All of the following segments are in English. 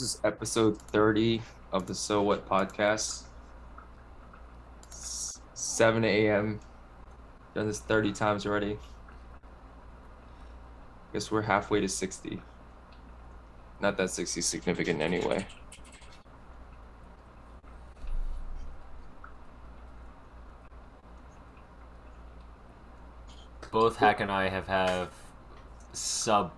This is episode 30 of the So What podcast. 7 a.m. Done this 30 times already. Guess we're halfway to 60. Not that 60 is significant anyway. Both Hack and I have have sub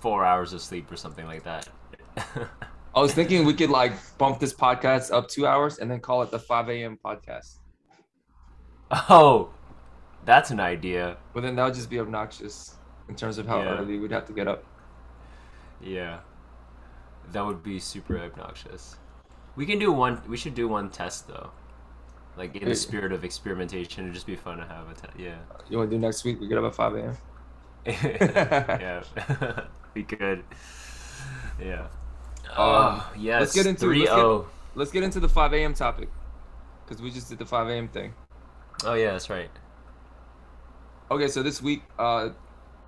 four hours of sleep or something like that. I was thinking we could like bump this podcast up two hours and then call it the 5 a.m. podcast. Oh, that's an idea. But then that would just be obnoxious in terms of how Yeah. early we'd have to get up. Yeah, that would be super obnoxious. We can do one. We should do one test though, like in the spirit of experimentation. It'd just be fun to have a test. Yeah. You want to do next week? We get up at 5 a.m. yeah, we could. Yeah. Um, Oh yes. let's get into it, three let's get- Let's get into the 5 a.m. topic because we just did the 5 a.m. thing. Oh yeah, that's right. Okay, so this week, uh,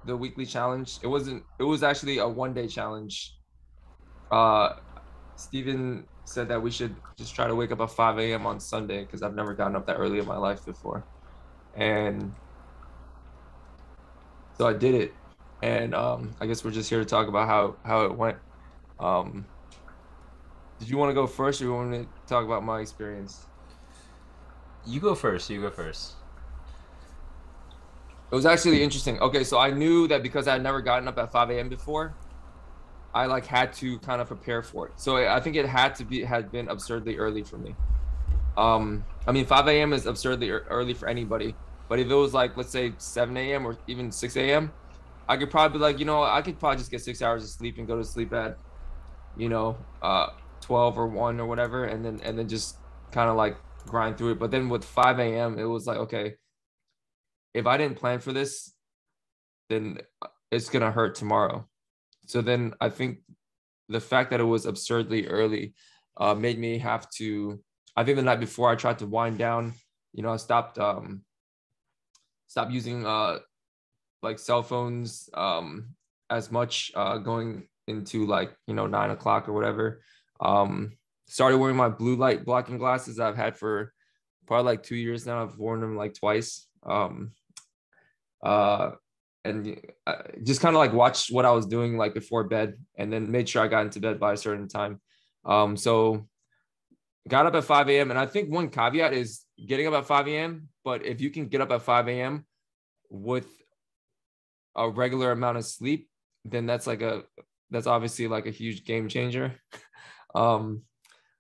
the weekly challenge. It wasn't. It was actually a one-day challenge. Uh, Steven said that we should just try to wake up at 5 a.m. on Sunday because I've never gotten up that early in my life before, and so I did it. And um, I guess we're just here to talk about how how it went. Um, did you want to go first, or you want to talk about my experience? You go first. You go first. It was actually interesting. Okay, so I knew that because I had never gotten up at 5 a.m. before, I like had to kind of prepare for it. So I I think it had to be had been absurdly early for me. Um, I mean, 5 a.m. is absurdly early for anybody, but if it was like let's say 7 a.m. or even 6 a.m., I could probably be like, you know, I could probably just get six hours of sleep and go to sleep at, you know, uh, 12 or 1 or whatever, and then and then just kind of like grind through it. But then with 5 a.m., it was like, okay, if I didn't plan for this, then it's gonna hurt tomorrow. So then I think the fact that it was absurdly early uh, made me have to. I think the night before I tried to wind down. You know, I stopped um, stopped using uh, like cell phones um, as much uh, going into like you know nine o'clock or whatever. Um, started wearing my blue light blocking glasses I've had for probably like two years now. I've worn them like twice. Um, uh and uh, just kind of like watched what I was doing like before bed and then made sure I got into bed by a certain time. Um, so got up at 5 a.m. And I think one caveat is getting up at 5 a.m. But if you can get up at 5 a.m. with a regular amount of sleep, then that's like a that's obviously like a huge game changer. um,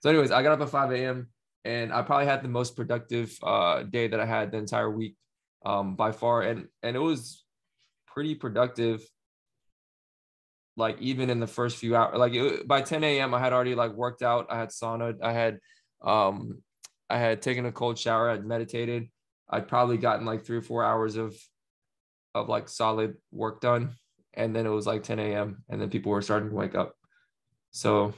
so, anyways, I got up at 5 a.m. and I probably had the most productive uh, day that I had the entire week um, by far, and and it was pretty productive. Like even in the first few hours, like it, by 10 a.m., I had already like worked out. I had sauna. I had, um, I had taken a cold shower. I'd meditated. I'd probably gotten like three or four hours of, of like solid work done, and then it was like 10 a.m. and then people were starting to wake up. So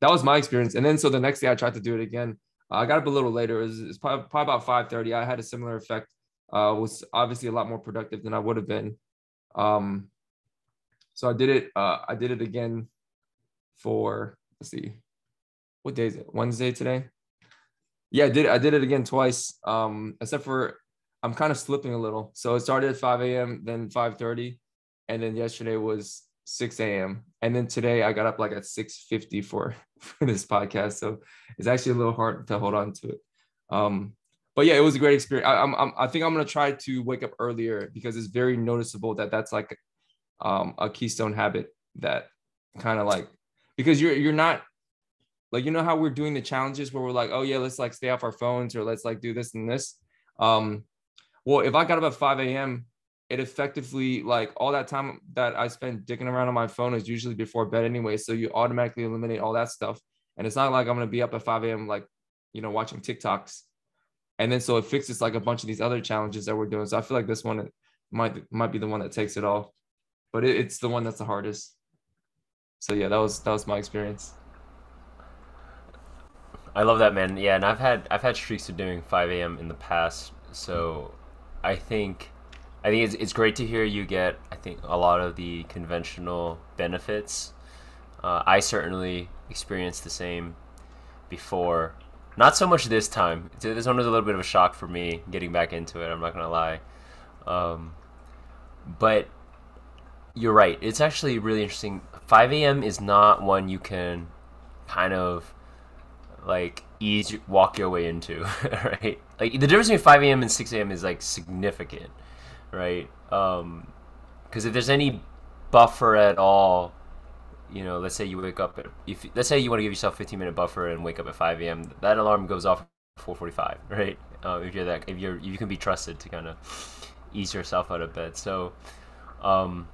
that was my experience. And then so the next day I tried to do it again. I got up a little later. It was, it was probably, probably about 5:30. I had a similar effect uh, was obviously a lot more productive than I would have been. Um, so I did it. Uh, I did it again for let's see, what day is it? Wednesday today. Yeah, I did. I did it again twice. Um, except for I'm kind of slipping a little. So it started at 5 a.m., then 5:30, and then yesterday was 6 a.m. And then today I got up like at 6:50 for for this podcast. So it's actually a little hard to hold on to it. Um, but yeah, it was a great experience. I, I'm, I'm, I think I'm gonna try to wake up earlier because it's very noticeable that that's like um, a keystone habit that kind of like because you're you're not like you know how we're doing the challenges where we're like oh yeah let's like stay off our phones or let's like do this and this. Um, well, if I got up at 5 a.m., it effectively like all that time that I spend dicking around on my phone is usually before bed anyway. So you automatically eliminate all that stuff, and it's not like I'm gonna be up at 5 a.m. like you know watching TikToks and then so it fixes like a bunch of these other challenges that we're doing. So I feel like this one might might be the one that takes it all, but it, it's the one that's the hardest. So yeah, that was that was my experience. I love that man. Yeah, and I've had I've had streaks of doing 5 a.m. in the past, so I think I think it's, it's great to hear you get I think a lot of the conventional benefits Uh, I certainly experienced the same before. Not so much this time. This one was a little bit of a shock for me getting back into it. I'm not gonna lie, um, but you're right. It's actually really interesting. 5 a.m. is not one you can kind of like ease walk your way into, right? Like the difference between 5 a.m. and 6 a.m. is like significant, right? Um, because if there's any buffer at all you know, let's say you wake up at if let's say you want to give yourself 15 minute buffer and wake up at 5 a.m. That alarm goes off at 4:45, right? Uh, if you're that, if you're you can be trusted to kind of ease yourself out of bed. So, um,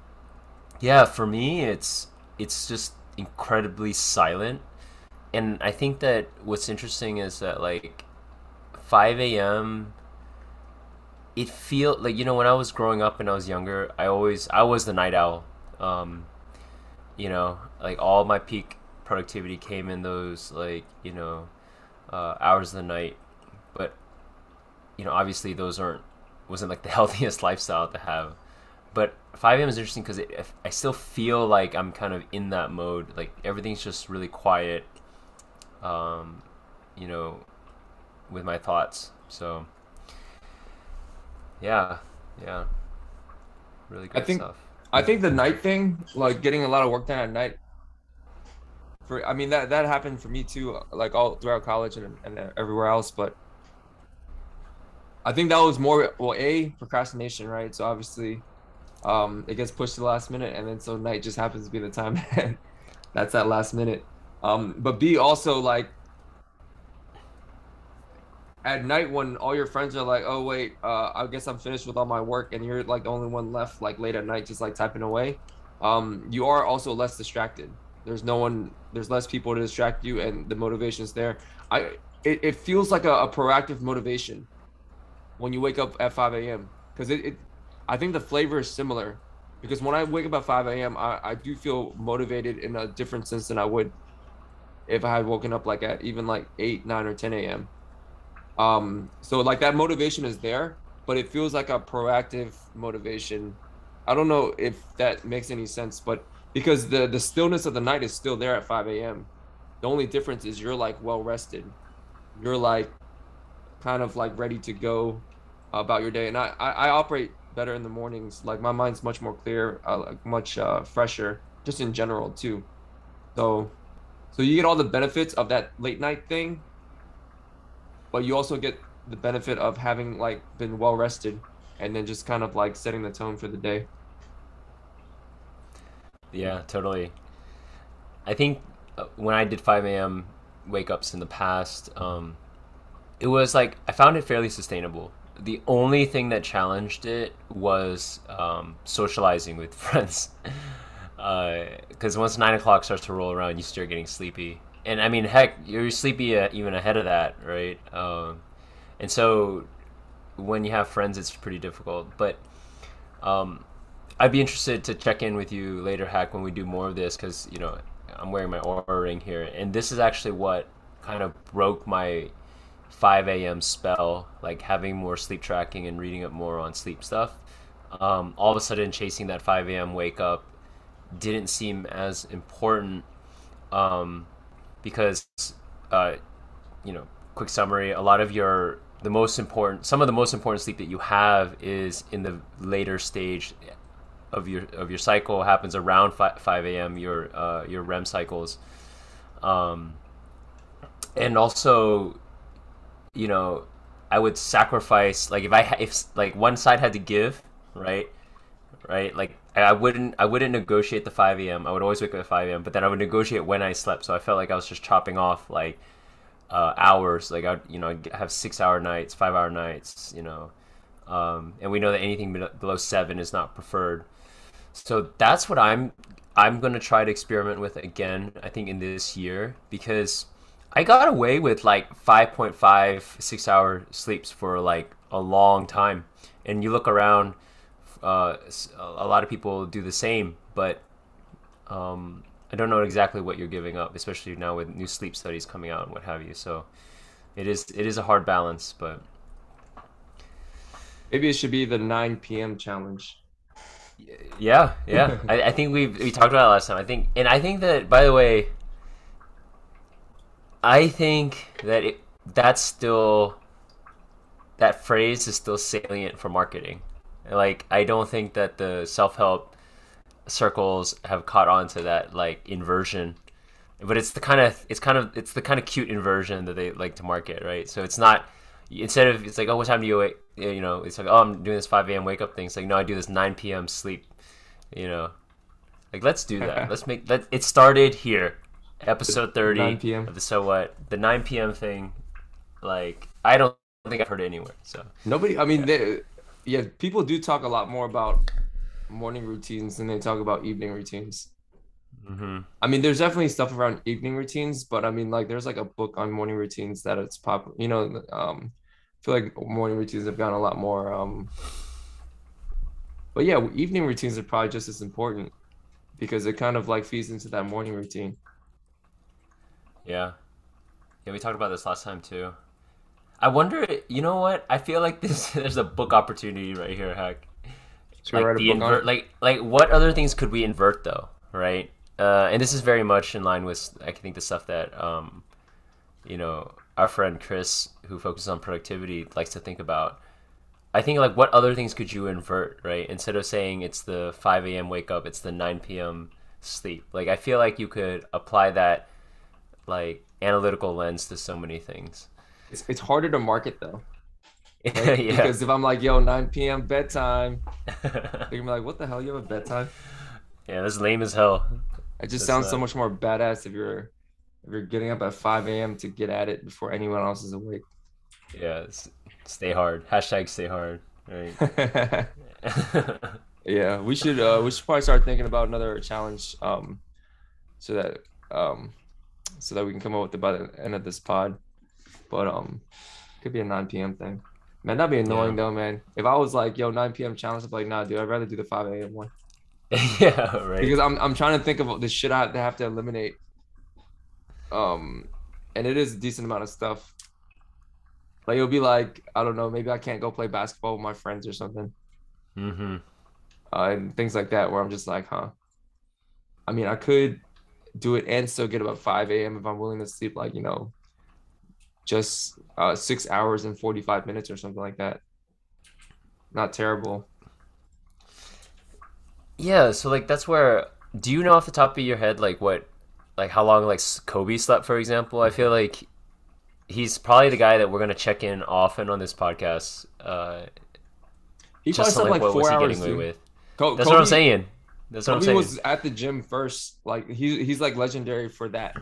yeah, for me, it's it's just incredibly silent, and I think that what's interesting is that like 5 a.m. It feel like you know when I was growing up and I was younger, I always I was the night owl. Um, you know, like all my peak productivity came in those like you know uh, hours of the night. But you know, obviously those aren't wasn't like the healthiest lifestyle to have. But 5 a.m. is interesting because I still feel like I'm kind of in that mode. Like everything's just really quiet. Um, you know, with my thoughts. So yeah, yeah, really good I think, stuff. I think the night thing, like getting a lot of work done at night. For I mean that that happened for me too, like all throughout college and, and everywhere else. But I think that was more well, a procrastination, right? So obviously, um, it gets pushed to the last minute, and then so night just happens to be the time. that's that last minute. Um, but B also like at night when all your friends are like, "Oh wait, uh, I guess I'm finished with all my work," and you're like the only one left, like late at night, just like typing away. Um, you are also less distracted. There's no one. There's less people to distract you, and the motivation is there. I. It, it feels like a, a proactive motivation when you wake up at 5 a.m. because it, it. I think the flavor is similar, because when I wake up at 5 a.m., I, I do feel motivated in a different sense than I would if I had woken up like at even like 8, 9, or 10 a.m. Um, so like that motivation is there, but it feels like a proactive motivation. I don't know if that makes any sense, but because the the stillness of the night is still there at 5 a.m. The only difference is you're like well rested. You're like kind of like ready to go about your day. And I, I, I operate better in the mornings. Like my mind's much more clear, uh, like much uh, fresher, just in general too. So, so you get all the benefits of that late night thing, but you also get the benefit of having like been well rested and then just kind of like setting the tone for the day. Yeah totally. I think uh, when i did 5 a.m wake ups in the past um, it was like i found it fairly sustainable. The only thing that challenged it was um, socializing with friends. Because uh, once nine o'clock starts to roll around you start getting sleepy and I mean, heck, you're sleepy uh, even ahead of that, right? Um, and so when you have friends, it's pretty difficult. But um, I'd be interested to check in with you later, Hack, when we do more of this, because you know I'm wearing my Oura ring here, and this is actually what kind of broke my 5 a.m. spell, like having more sleep tracking and reading up more on sleep stuff. Um, all of a sudden, chasing that 5 a.m. wake up didn't seem as important. Um, because uh, you know quick summary a lot of your the most important some of the most important sleep that you have is in the later stage of your of your cycle happens around 5, 5 a.m your uh, your rem cycles. Um, and also you know i would sacrifice like if i if like one side had to give right? Right? Like I wouldn't I wouldn't negotiate the 5 a.m. I would always wake up at 5 a.m. But then I would negotiate when I slept. So I felt like I was just chopping off like uh, hours. Like I you know I'd have six hour nights, five hour nights. You know, um, and we know that anything below seven is not preferred. So that's what I'm I'm gonna try to experiment with again. I think in this year because I got away with like 5.5 six hour sleeps for like a long time. And you look around uh, a lot of people do the same, but um, I don't know exactly what you're giving up, especially now with new sleep studies coming out and what have you. So it is it is a hard balance, but maybe it should be the 9 p.m. challenge. Yeah, yeah. I, I think we we talked about it last time. I think, and I think that by the way, I think that it that's still that phrase is still salient for marketing. Like I don't think that the self help circles have caught on to that like inversion. But it's the kind of it's kind of it's the kind of cute inversion that they like to market, right? So it's not instead of it's like oh what time do you wake eh, you know it's like oh I'm doing this 5 a.m. wake up thing. It's like no I do this 9 p.m. sleep, you know. Like let's do that. let's make that. It started here, episode 30 9 p.m. of the So What the 9 p.m. thing. Like I don't think I've heard it anywhere. So Nobody. I mean, they, yeah, people do talk a lot more about morning routines than they talk about evening routines. hmm I mean, there's definitely stuff around evening routines, but I mean, like, there's like a book on morning routines that it's pop. You know, um, I feel like morning routines have gotten a lot more. Um, but yeah, evening routines are probably just as important because it kind of like feeds into that morning routine. Yeah. Yeah, we talked about this last time too. I wonder, you know what? I feel like this there's a book opportunity right here, Hack. Should Like write a the book on invert like like what other things could we invert though, right? Uh, and this is very much in line with I think the stuff that um, you know, our friend Chris who focuses on productivity likes to think about. I think like what other things could you invert, right? Instead of saying it's the 5 a.m. wake up, it's the 9 p.m. sleep. Like I feel like you could apply that like analytical lens to so many things. It's, it's harder to market though, yeah. Because if I'm like, yo, 9 p.m. bedtime, they're gonna be like, what the hell? You have a bedtime? yeah, that's lame as hell. It just That's, sounds so much more badass if you're if you're getting up at 5 a.m. to get at it before anyone else is awake. Yeah, stay hard. Hashtag stay hard. Right. yeah, we should uh we should probably start thinking about another challenge um so that um so that we can come up with it by the end of this pod. But um could be a 9 p.m. thing. Man, that'd be annoying though, man. If I was like, yo, 9 p.m. challenge, I'd be like, nah, dude, I'd rather do the 5 a.m. one. yeah, right. because I'm I'm trying to think of the shit I have to have to eliminate. Um, and it is a decent amount of stuff. Like it'll be like I don't know, maybe I can't go play basketball with my friends or something, mm-hmm. uh, and things like that. Where I'm just like, huh. I mean, I could do it and still get about 5 a.m. if I'm willing to sleep like you know, just uh, six hours and 45 minutes or something like that. Not terrible. Yeah, so like that's where do you know off the top of your head like what like how long like Kobe slept for example? I feel like he's probably the guy that we're gonna check in often on this podcast. Uh, He just probably on, slept like, like four hours. getting away with? Co- That's what I'm saying. That's what I'm Kobe saying. was at the gym first. Like he he's like legendary for that.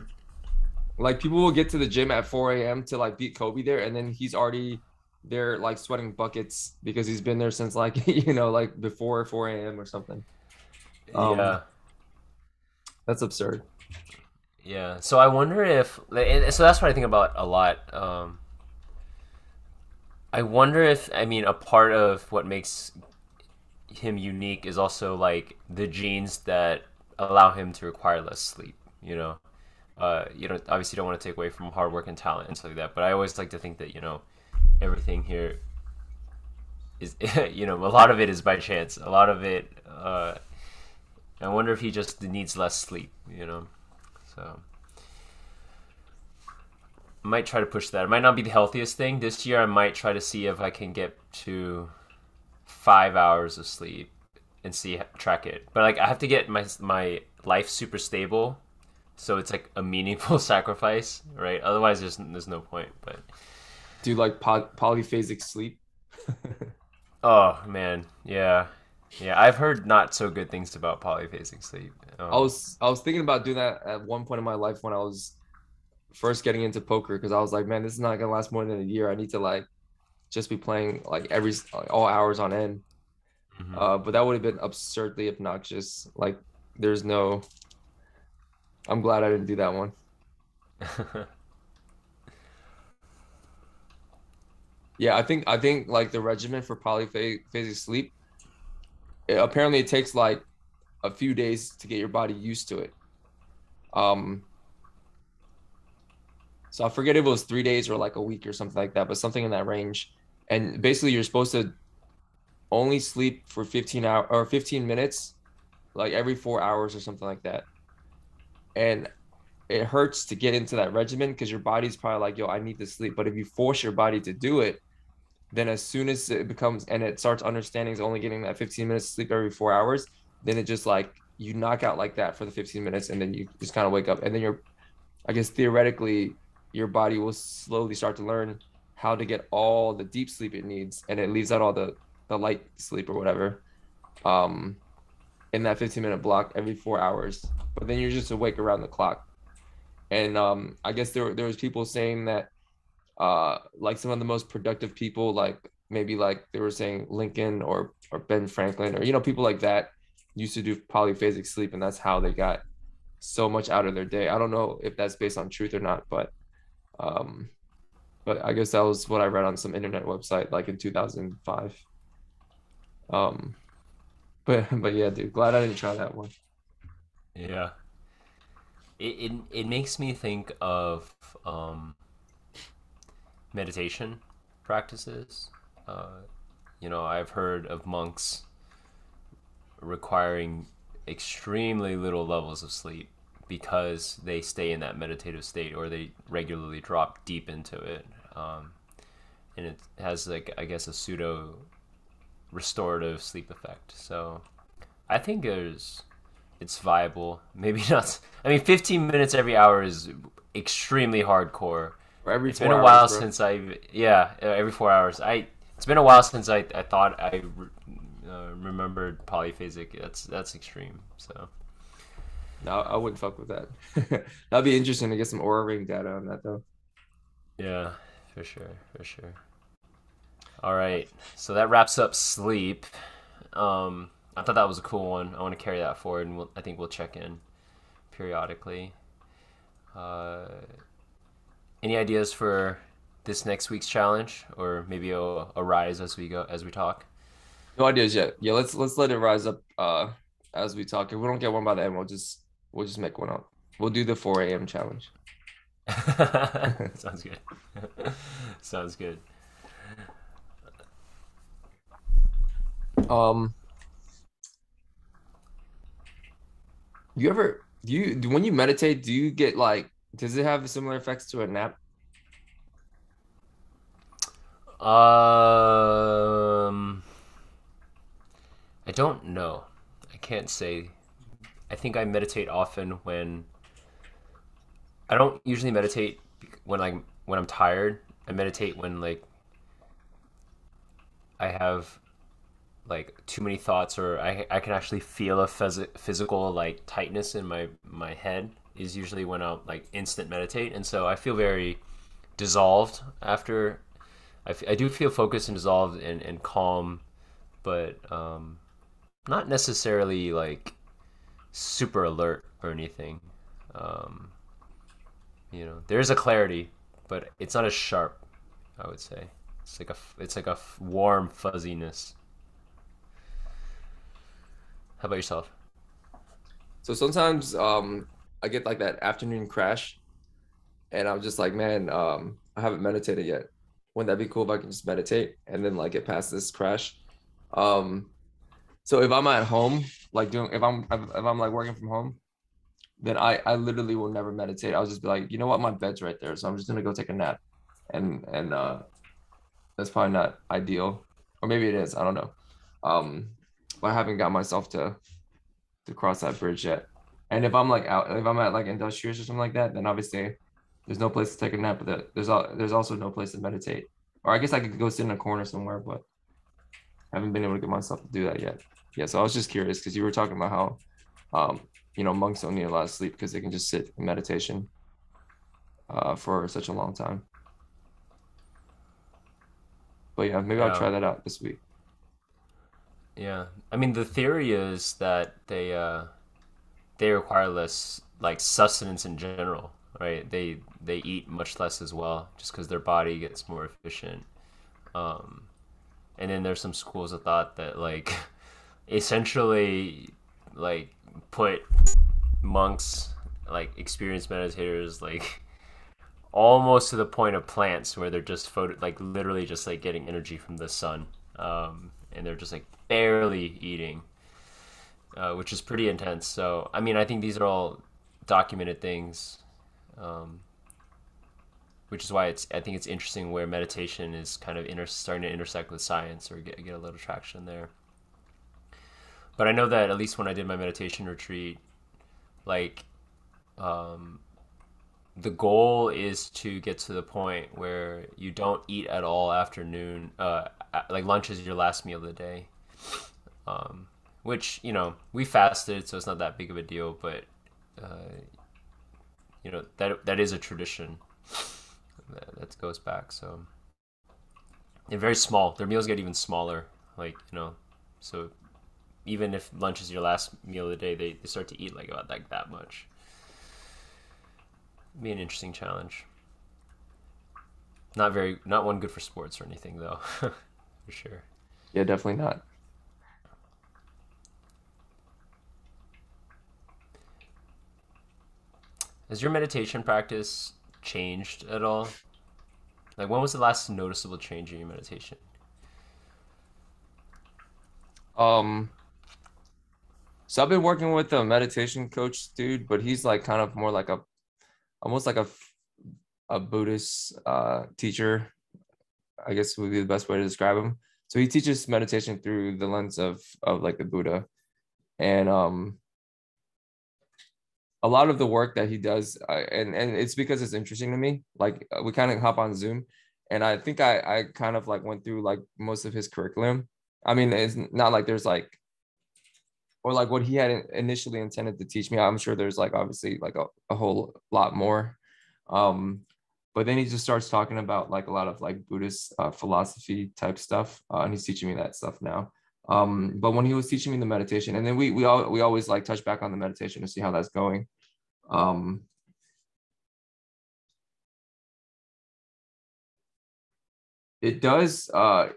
Like people will get to the gym at 4 a.m. to like beat Kobe there, and then he's already there like sweating buckets because he's been there since like you know like before 4 a.m. or something. Um, yeah. That's absurd. Yeah. So I wonder if and so that's what I think about a lot. Um, I wonder if I mean a part of what makes him unique is also like the genes that allow him to require less sleep. You know, uh, you know, obviously don't want to take away from hard work and talent and stuff like that. But I always like to think that you know everything here is you know a lot of it is by chance. A lot of it. Uh, I wonder if he just needs less sleep. You know. So I might try to push that. It might not be the healthiest thing. This year I might try to see if I can get to five hours of sleep and see track it. But like I have to get my my life super stable, so it's like a meaningful sacrifice, right? Otherwise, there's there's no point. But Do you like poly- polyphasic sleep? oh man, yeah, yeah. I've heard not so good things about polyphasic sleep. Um, I was I was thinking about doing that at one point in my life when I was first getting into poker because I was like, man, this is not gonna last more than a year. I need to like just be playing like every all hours on end. mhm. Uh, but that would have been absurdly obnoxious. Like, there's no. I'm glad I didn't do that one. Yeah, I think I think like the regimen for polyphasic sleep. it- apparently, it takes like a few days to get your body used to it. Um. So I forget if it was three days or like a week or something like that, but something in that range. And basically, you're supposed to only sleep for 15 hour or 15 minutes, like every four hours or something like that. And it hurts to get into that regimen because your body's probably like, yo, I need to sleep. But if you force your body to do it, then as soon as it becomes and it starts understanding is only getting that 15 minutes sleep every four hours, then it just like you knock out like that for the 15 minutes and then you just kind of wake up and then you're I guess theoretically your body will slowly start to learn how to get all the deep sleep it needs and it leaves out all the the light sleep or whatever um in that 15 minute block every four hours. But then you're just awake around the clock. And um i guess there, there was people saying that uh like some of the most productive people like maybe like they were saying lincoln or or ben franklin or you know people like that used to do polyphasic sleep and that's how they got so much out of their day. I don't know if that's based on truth or not but um but I guess that was what I read on some internet website like in 2005. Um, but but yeah, dude, glad I didn't try that one. Yeah. It it, it makes me think of um, meditation practices. Uh, you know, I've heard of monks requiring extremely little levels of sleep because they stay in that meditative state or they regularly drop deep into it um, and it has like I guess a pseudo restorative sleep effect. So I think there's it's viable. Maybe not. I mean, 15 minutes every hour is extremely hardcore. Or every it's been a while since I yeah every four hours. I it's been a while since I, I thought I uh, remembered polyphasic. That's that's extreme. So. No, I wouldn't fuck with that. That'd be interesting to get some Oura ring data on that though. Yeah, for sure, for sure. All right, so that wraps up sleep. Um, I thought that was a cool one. I want to carry that forward, and we'll, I think we'll check in periodically. Uh, any ideas for this next week's challenge, or maybe it'll arise as we go as we talk? No ideas yet. Yeah, let's let's let it rise up uh, as we talk. If we don't get one by the end, we'll just we'll just make one up. We'll do the 4 a.m. challenge. Sounds good. Sounds good. Um, you ever do you when you meditate? Do you get like? Does it have similar effects to a nap? Um, I don't know. I can't say. I think I meditate often when I don't usually meditate when like when I'm tired. I meditate when like I have like too many thoughts or I, I can actually feel a phys- physical like tightness in my my head is usually when I'll like instant meditate and so I feel very dissolved after I, f- I do feel focused and dissolved and, and calm but um not necessarily like super alert or anything um you know, there's a clarity, but it's not as sharp. I would say it's like a it's like a warm fuzziness. How about yourself? So sometimes um, I get like that afternoon crash, and I'm just like, man, um, I haven't meditated yet. Wouldn't that be cool if I can just meditate and then like get past this crash? Um, so if I'm at home, like doing, if I'm if I'm like working from home, then I I literally will never meditate. I'll just be like, you know what, my bed's right there, so I'm just gonna go take a nap, and and uh, that's probably not ideal, or maybe it is. I don't know. Um, I haven't got myself to to cross that bridge yet. And if I'm like out, if I'm at like industrious or something like that, then obviously there's no place to take a nap. But there's all there's also no place to meditate. Or I guess I could go sit in a corner somewhere, but I haven't been able to get myself to do that yet. Yeah, so I was just curious because you were talking about how um, you know monks don't need a lot of sleep because they can just sit in meditation uh, for such a long time. But yeah, maybe yeah. I'll try that out this week. Yeah, I mean the theory is that they uh, they require less like sustenance in general, right? They they eat much less as well, just because their body gets more efficient. Um, and then there's some schools of thought that like essentially like put monks, like experienced meditators, like almost to the point of plants where they're just photo, like literally just like getting energy from the sun. Um, and they're just like barely eating, uh, which is pretty intense. So I mean, I think these are all documented things. Um, which is why it's I think it's interesting where meditation is kind of inter- starting to intersect with science or get, get a little traction there. But I know that at least when I did my meditation retreat, like um, the goal is to get to the point where you don't eat at all afternoon uh, like lunch is your last meal of the day. Um, which you know we fasted so it's not that big of a deal but uh, you know that that is a tradition that, goes back so. They're very small. Their meals get even smaller like you know so even if lunch is your last meal of the day they, they start to eat like about like that much be an interesting challenge. Not very, not one good for sports or anything though, for sure. Yeah, definitely not. Has your meditation practice changed at all? Like, when was the last noticeable change in your meditation? Um, so I've been working with a meditation coach dude, but he's like kind of more like a almost like a a Buddhist uh, teacher, I guess would be the best way to describe him. So he teaches meditation through the lens of of like the Buddha, and um, a lot of the work that he does, uh, and and it's because it's interesting to me. Like uh, we kind of hop on Zoom, and I think I I kind of like went through like most of his curriculum. I mean, it's not like there's like or like what he had initially intended to teach me. I'm sure there's like obviously like a, a whole lot more. Um, but then he just starts talking about like a lot of like Buddhist uh, philosophy type stuff, uh, and he's teaching me that stuff now. Um, but when he was teaching me the meditation, and then we we all we always like touch back on the meditation to see how that's going. Um, it does. Uh,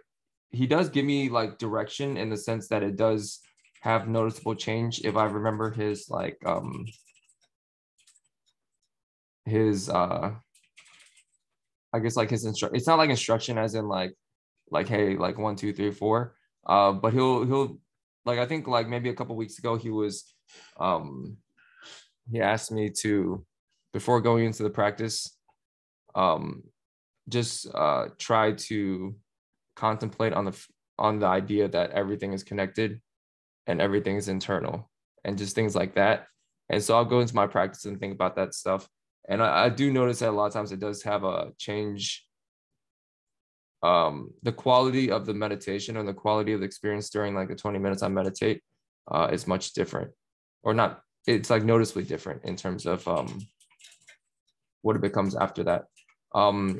he does give me like direction in the sense that it does have noticeable change. If I remember his like um his uh I guess like his instruction it's not like instruction as in like like hey like one two three four. Uh but he'll he'll like I think like maybe a couple weeks ago he was um he asked me to before going into the practice um just uh try to contemplate on the on the idea that everything is connected and everything is internal and just things like that. And so I'll go into my practice and think about that stuff. And I, I do notice that a lot of times it does have a change um the quality of the meditation and the quality of the experience during like the 20 minutes I meditate uh is much different or not it's like noticeably different in terms of um what it becomes after that um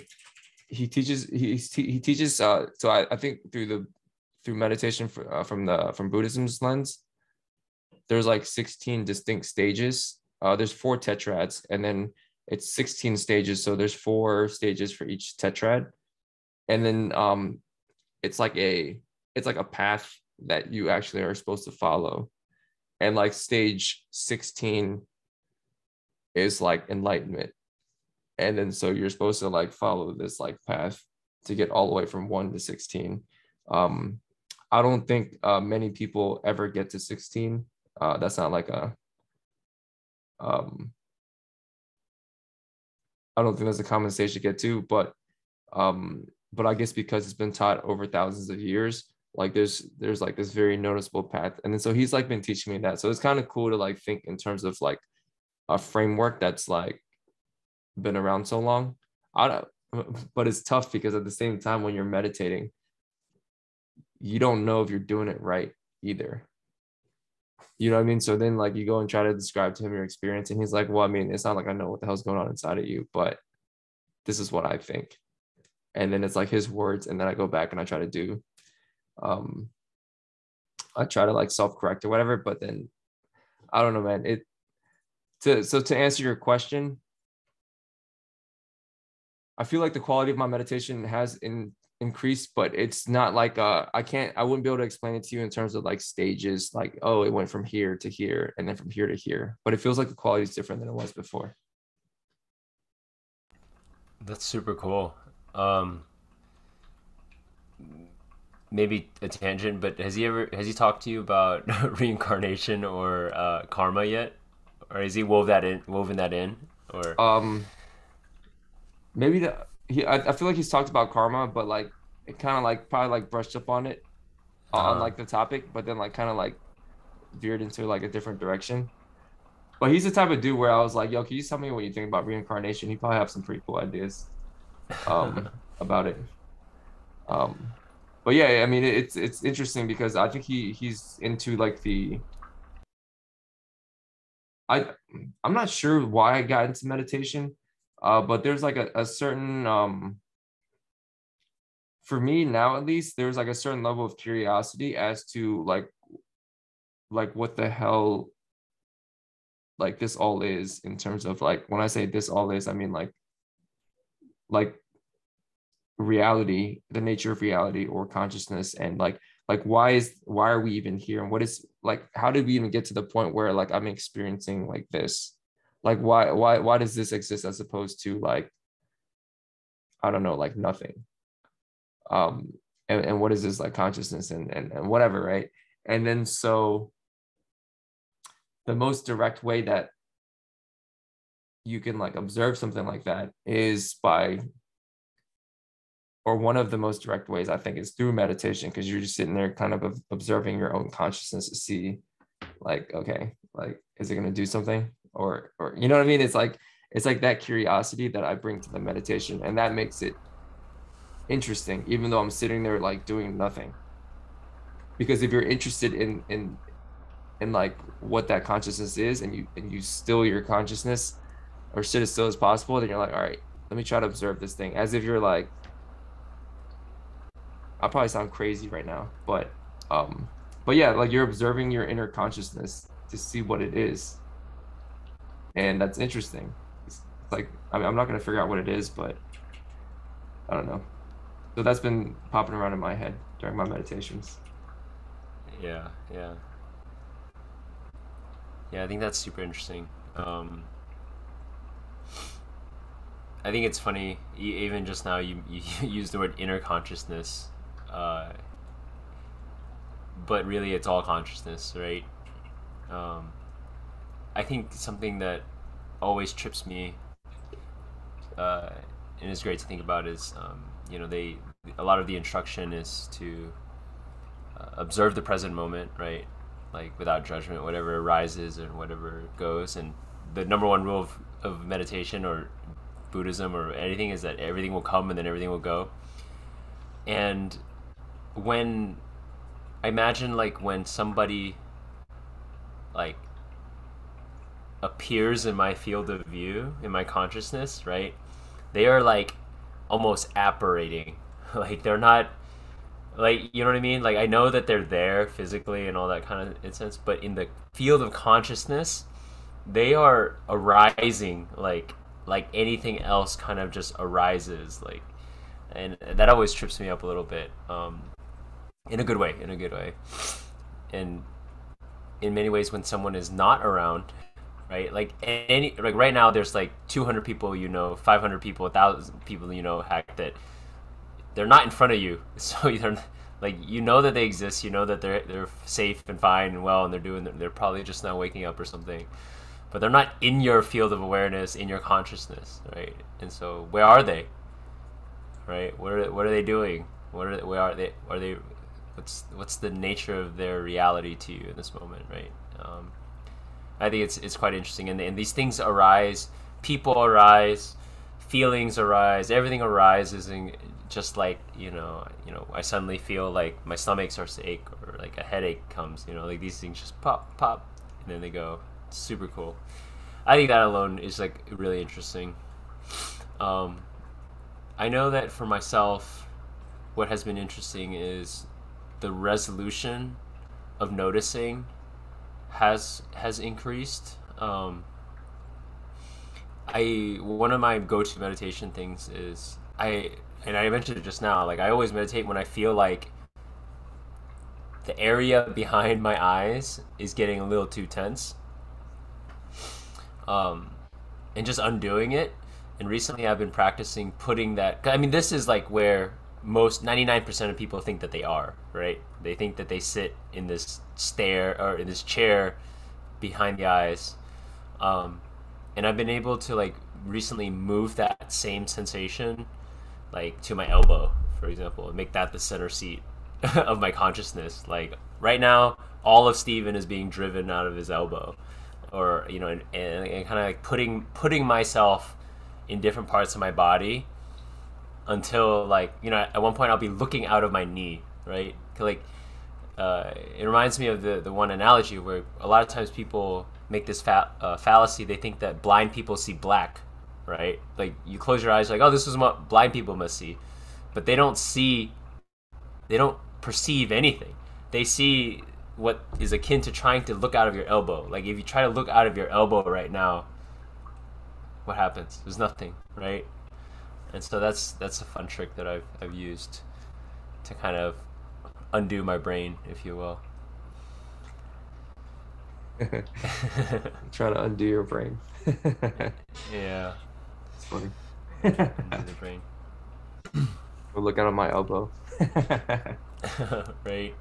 he teaches he he teaches uh so I, I think through the through meditation for, uh, from the from Buddhism's lens, there's like 16 distinct stages. Uh, there's four tetrads, and then it's 16 stages. So there's four stages for each tetrad, and then um, it's like a it's like a path that you actually are supposed to follow, and like stage 16 is like enlightenment, and then so you're supposed to like follow this like path to get all the way from one to 16. Um, I don't think uh, many people ever get to 16. Uh, that's not like a, um, I don't think that's a common stage to get to, but, um, but I guess because it's been taught over thousands of years, like there's there's like this very noticeable path, and then so he's like been teaching me that. So it's kind of cool to like think in terms of like a framework that's like been around so long. I don't, but it's tough because at the same time when you're meditating you don't know if you're doing it right either. You know what I mean? So then like you go and try to describe to him your experience and he's like, well, I mean, it's not like I know what the hell's going on inside of you, but this is what I think. And then it's like his words. And then I go back and I try to do, um, I try to like self-correct or whatever, but then I don't know, man. It to so to answer your question, I feel like the quality of my meditation has in increased, but it's not like uh I can't I wouldn't be able to explain it to you in terms of like stages, like oh it went from here to here and then from here to here. But it feels like the quality is different than it was before. That's super cool. Um maybe a tangent, but has he ever has he talked to you about reincarnation or uh, karma yet, or has he wove that in woven that in, or um, maybe the he I, I feel like he's talked about karma, but like it kind of like probably like brushed up on it, uh, on Uh-huh. like the topic, but then like kind of like veered into like a different direction. But he's the type of dude where I was like, yo, can you tell me what you think about reincarnation? He probably have some pretty cool ideas um, about it. Um, but yeah, I mean, it's it's interesting because I think he he's into like the. I I'm not sure why I got into meditation, uh, but there's like a, a certain um. For me now, at least, there's like a certain level of curiosity as to like, like what the hell like this all is in terms of like when I say this all is, I mean like like reality, the nature of reality or consciousness and like like why is why are we even here and what is like how did we even get to the point where like I'm experiencing like this? Like why why why does this exist as opposed to like I don't know, like nothing. Um and, and what is this like consciousness and, and and whatever, right? And then so the most direct way that you can like observe something like that is by or one of the most direct ways i think is through meditation because you're just sitting there kind of observing your own consciousness to see like okay like is it going to do something or or you know what i mean? It's like it's like that curiosity that i bring to the meditation and that makes it interesting even though i'm sitting there like doing nothing. Because if you're interested in in in like what that consciousness is and you and you still your consciousness or sit as still as possible then you're like all right let me try to observe this thing. As if you're like i probably sound crazy right now but um but yeah like you're observing your inner consciousness to see what it is and that's interesting it's like I mean, i'm not going to figure out what it is but i don't know so that's been popping around in my head during my meditations yeah, yeah, yeah. I think that's super interesting. Um, I think it's funny, even just now you you use the word inner consciousness, uh, but really it's all consciousness, right? Um, I think something that always trips me, uh, and is great to think about is, um, you know, they a lot of the instruction is to uh, observe the present moment, right? Like without judgment, whatever arises and whatever goes. And the number one rule of, of meditation or Buddhism or anything is that everything will come and then everything will go. And when I imagine like when somebody like appears in my field of view, in my consciousness, right? They are like almost apparating. like they're not like you know what I mean? Like I know that they're there physically and all that kind of instance, but in the field of consciousness, they are arising like like anything else kind of just arises like and that always trips me up a little bit um in a good way in a good way and in many ways when someone is not around right? Like any like right now there's like 200 people you know 500 people 1000 people you know hack that they're not in front of you. So you're like you know that they exist you know that they're they're safe and fine and well and they're doing they're probably just now waking up or something. But they're not in your field of awareness in your consciousness right? And so where are they? Right? What are what are they doing? What are where are they are they what's what's the nature of their reality to you in this moment right? Um, I think it's it's quite interesting. And, and these things arise people arise feelings arise everything arises and just like you know you know I suddenly feel like my stomach starts to ache or like a headache comes you know like these things just pop pop and then they go. Super cool. I think that alone is like really interesting. Um, I know that for myself what has been interesting is the resolution of noticing has has increased um, I one of my go-to meditation things is I and I mentioned it just now like I always meditate when I feel like the area behind my eyes is getting a little too tense. Um, and just undoing it. And recently I've been practicing putting that I mean this is like where most 99% of people think that they are, right? They think that they sit in this stare or in this chair behind the eyes. Um, and I've been able to like recently move that same sensation like to my elbow, for example, and make that the center seat of my consciousness. Like right now, all of Steven is being driven out of his elbow or you know and, and, and kind of like putting putting myself in different parts of my body until like you know at one point I'll be looking out of my knee, right? Like uh, it reminds me of the the one analogy where a lot of times people make this fa- uh, fallacy. They think that blind people see black, right? Like you close your eyes, like oh, this is what blind people must see, but they don't see, they don't perceive anything. They see what is akin to trying to look out of your elbow. Like if you try to look out of your elbow right now, what happens? There's nothing, right? And so that's that's a fun trick that I've I've used to kind of undo my brain, if you will. trying to undo your brain. yeah. It's funny. undo the brain. We're looking at my elbow. right.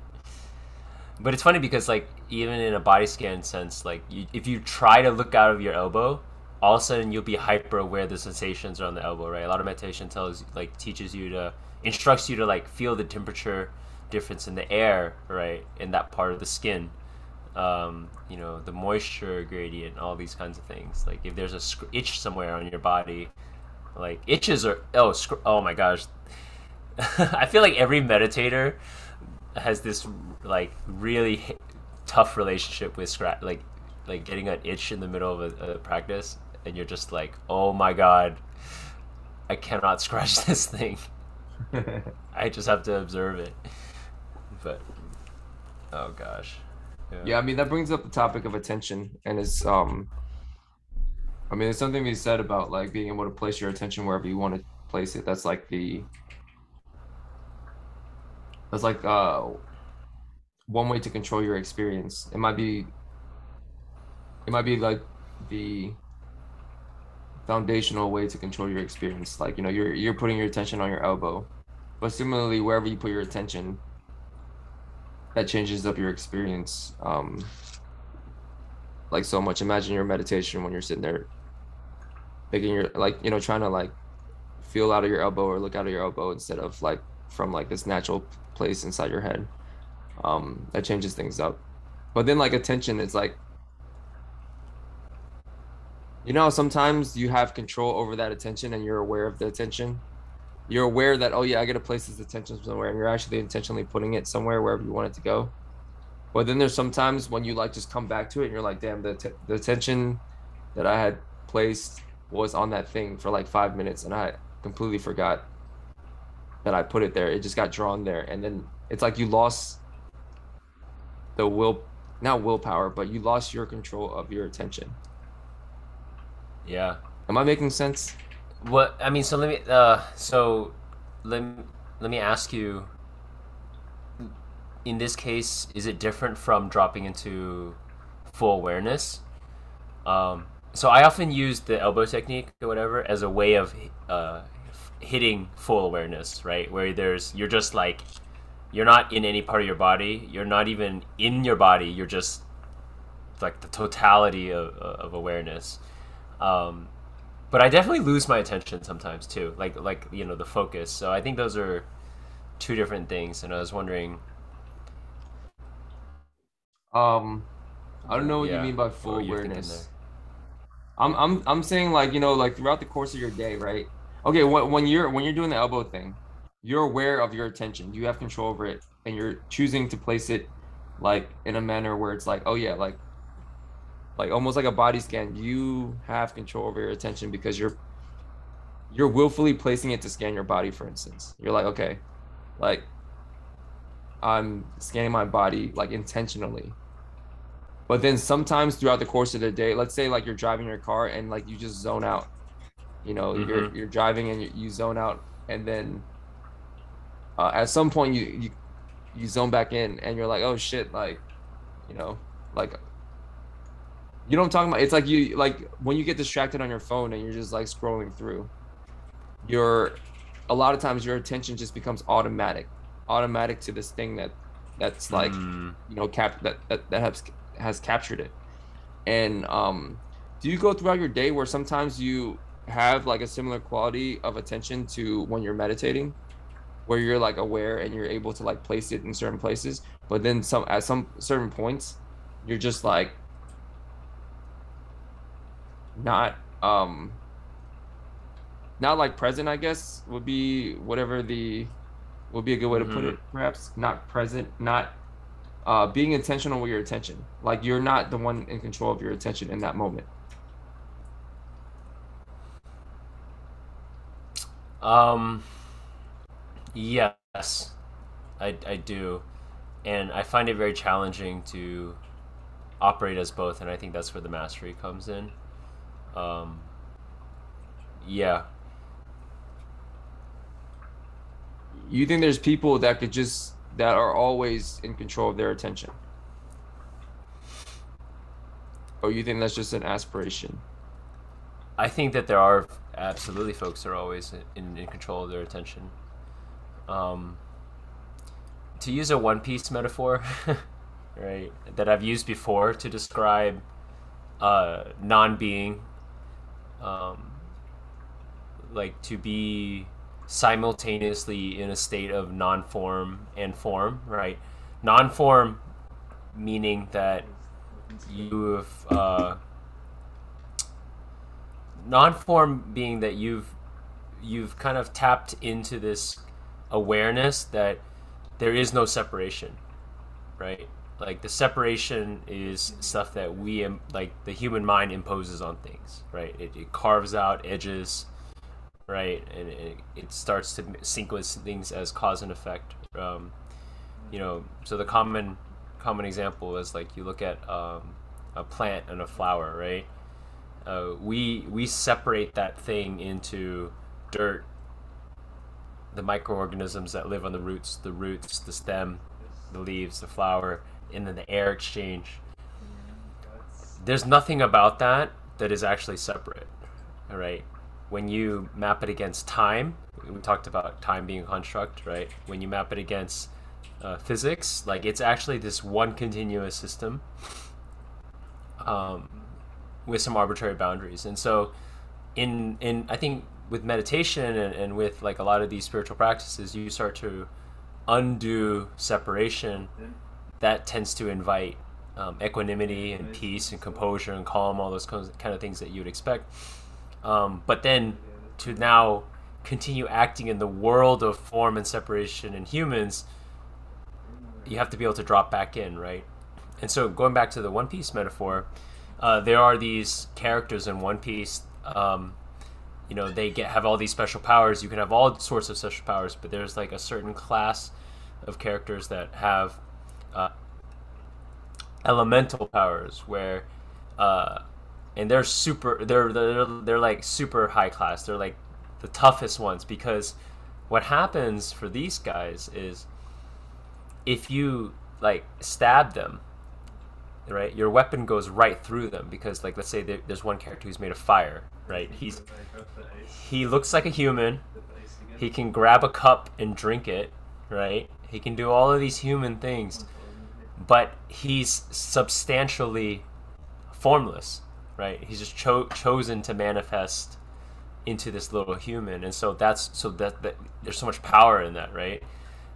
But it's funny because like even in a body scan sense, like you, if you try to look out of your elbow, all of a sudden you'll be hyper aware the sensations are on the elbow, right? A lot of meditation tells like teaches you to instructs you to like feel the temperature difference in the air, right, in that part of the skin. Um, you know, the moisture gradient, all these kinds of things. Like if there's a itch somewhere on your body, like itches are oh oh my gosh. I feel like every meditator has this like really tough relationship with scratch like like getting an itch in the middle of a, a practice and you're just like, oh my god, I cannot scratch this thing. I just have to observe it. But oh gosh. Yeah. yeah, I mean that brings up the topic of attention and it's um I mean there's something to be said about like being able to place your attention wherever you want to place it. That's like the that's like uh one way to control your experience. It might be it might be like the foundational way to control your experience. Like, you know, you're you're putting your attention on your elbow. But similarly, wherever you put your attention, that changes up your experience. Um like so much. Imagine your meditation when you're sitting there making your like, you know, trying to like feel out of your elbow or look out of your elbow instead of like from like this natural place inside your head. Um, that changes things up. But then like attention, it's like you know, sometimes you have control over that attention and you're aware of the attention. You're aware that, oh, yeah, I got to place this attention somewhere. And you're actually intentionally putting it somewhere wherever you want it to go. But then there's sometimes when you like just come back to it and you're like, damn, the, t- the attention that I had placed was on that thing for like five minutes and I completely forgot that I put it there. It just got drawn there. And then it's like you lost the will, not willpower, but you lost your control of your attention. Yeah. Am I making sense? What I mean, so let me uh so let me, let me ask you in this case, is it different from dropping into full awareness? Um so I often use the elbow technique or whatever as a way of uh hitting full awareness, right? Where there's you're just like you're not in any part of your body, you're not even in your body, you're just like the totality of, of awareness um, but I definitely lose my attention sometimes too, like like you know the focus. So I think those are two different things, and I was wondering. Um, I don't know what yeah. you mean by full awareness. I'm I'm I'm saying like you know like throughout the course of your day, right? Okay, when when you're when you're doing the elbow thing, you're aware of your attention. You have control over it, and you're choosing to place it like in a manner where it's like, oh yeah, like like almost like a body scan you have control over your attention because you're you're willfully placing it to scan your body for instance. You're like okay like i'm scanning my body like intentionally. But then sometimes throughout the course of the day let's say like you're driving your car and like you just zone out. You know mm-hmm. you're you're driving and you, you zone out and then uh, at some point you you you zone back in and you're like oh shit like you know like you know what I'm talking about? It's like you like when you get distracted on your phone and you're just like scrolling through. You're a lot of times your attention just becomes automatic, automatic to this thing that that's like Mm. you know cap that that, that has has captured it. And um, do you go throughout your day where sometimes you have like a similar quality of attention to when you're meditating, where you're like aware and you're able to like place it in certain places, but then some at some certain points, you're just like not um not like present i guess would be whatever the would be a good way to put Mhm. it perhaps not present not uh being intentional with your attention like you're not the one in control of your attention in that moment Um, yes, I, I do. And I find it very challenging to operate as both, and I think that's where the mastery comes in. Um, yeah. you think there's people that could just that are always in control of their attention or you think that's just an aspiration I think that there are absolutely folks that are always in, in control of their attention. Um, to use a One Piece metaphor, right, that I've used before to describe uh, non-being, um, like to be simultaneously in a state of non-form and form, right? Non-form meaning that you've uh, non-form being that you've you've kind of tapped into this awareness that there is no separation right like the separation is stuff that we like the human mind imposes on things right? It, it carves out edges right? And it, it starts to sequence things as cause and effect um, you know so the common common example is like you look at um, a plant and a flower right? Uh, we we separate that thing into dirt, the microorganisms that live on the roots, the roots, the stem, the leaves, the flower, and then the air exchange. There's nothing about that that is actually separate. All right. When you map it against time, we talked about time being a construct, right? When you map it against uh, physics, like it's actually this one continuous system. Um, with some arbitrary boundaries. And so in in I think with meditation and, and with like a lot of these spiritual practices, you start to undo separation that tends to invite um, equanimity and peace and composure and calm, all those kind of things that you would expect. Um, but then to now continue acting in the world of form and separation in humans, you have to be able to drop back in, right? And so going back to the One Piece metaphor, uh, there are these characters in One Piece. Um, you know, they get have all these special powers. You can have all sorts of special powers, but there's like a certain class of characters that have uh, elemental powers, where uh, and they're super. They're they're they're like super high class. They're like the toughest ones because what happens for these guys is if you like stab them right your weapon goes right through them because like let's say there- there's one character who's made of fire right he's he looks like a human he can grab a cup and drink it right he can do all of these human things but he's substantially formless right? He's just cho- chosen to manifest into this little human and so that's so that, that there's so much power in that right?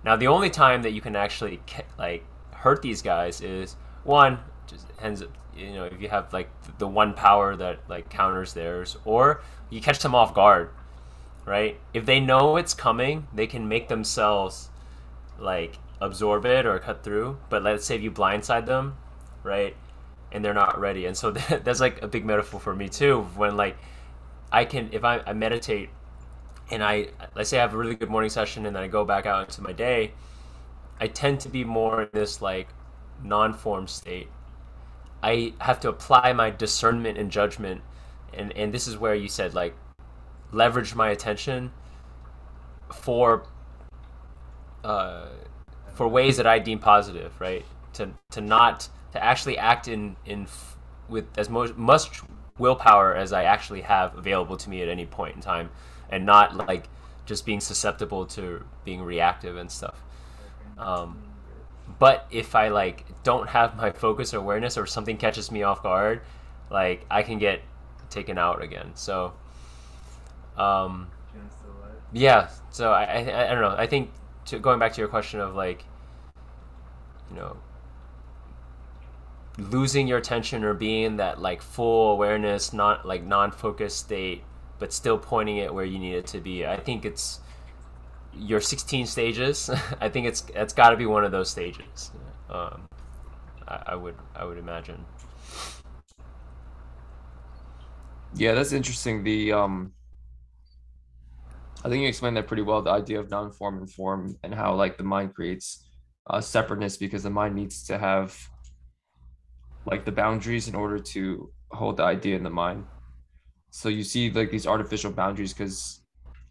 Now the only time that you can actually like hurt these guys is one just ends up you know if you have like the one power that like counters theirs or you catch them off guard right? If they know it's coming they can make themselves like absorb it or cut through but let's say you blindside them right and they're not ready. And so that, that's like a big metaphor for me too when like i can if i, I meditate and i let's say i have a really good morning session and then i go back out into my day i tend to be more in this like non-form state. I have to apply my discernment and judgment and and this is where you said like leverage my attention for uh, for ways that I deem positive, right? To to not to actually act in in f- with as much much willpower as I actually have available to me at any point in time, and not like just being susceptible to being reactive and stuff. Um, but if I like don't have my focus or awareness or something catches me off guard, like I can get taken out again. So, um, yeah. So I, I, I don't know. I think to, going back to your question of like, you know, losing your attention or being in that like full awareness, not like non-focused state, but still pointing it where you need it to be. I think it's your 16 stages. I think it's it's got to be one of those stages. Um, I, I would I would imagine. Yeah, that's interesting. The um, I think you explained that pretty well. The idea of non-form and form, and how like the mind creates uh, separateness because the mind needs to have like the boundaries in order to hold the idea in the mind. So you see like these artificial boundaries because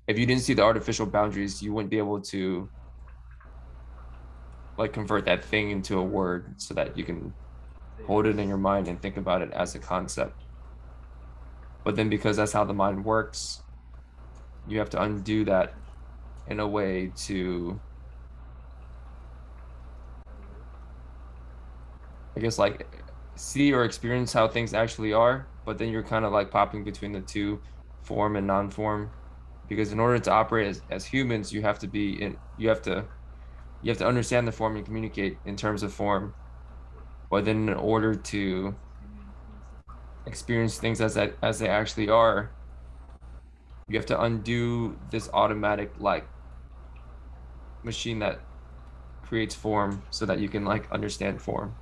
if you didn't see the artificial boundaries, you wouldn't be able to like convert that thing into a word so that you can hold it in your mind and think about it as a concept. But then because that's how the mind works, you have to undo that in a way to I guess like see or experience how things actually are, but then you're kind of like popping between the two, form and non-form, because in order to operate as, as humans, you have to be in, you have to, you have to understand the form and communicate in terms of form, but then in order to experience things as that as they actually are, you have to undo this automatic like machine that creates form so that you can like understand form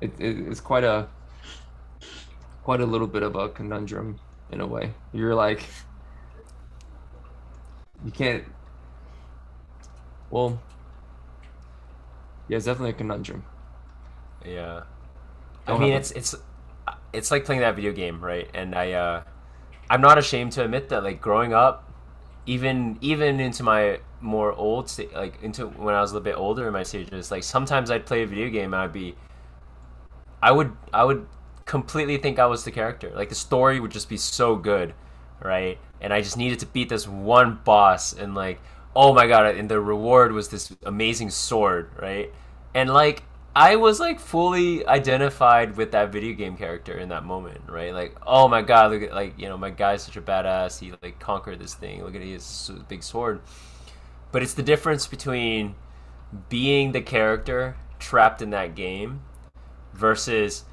it, it, it's quite a quite a little bit of a conundrum in a way. You're like you can't well yeah, it's definitely a conundrum. Yeah. I mean, it's it's it's like playing that video game, right? And I uh I'm not ashamed to admit that like growing up even even into my more old state like into when I was a little bit older in my stages like sometimes I'd play a video game and I'd be I would I would completely think I was the character. Like the story would just be so good, right? And I just needed to beat this one boss and like oh my god, and the reward was this amazing sword, right? And like I was like fully identified with that video game character in that moment, right? Like, oh my god, look at like you know my guy's such a badass. He like conquered this thing. Look at his big sword. But it's the difference between being the character trapped in that game versus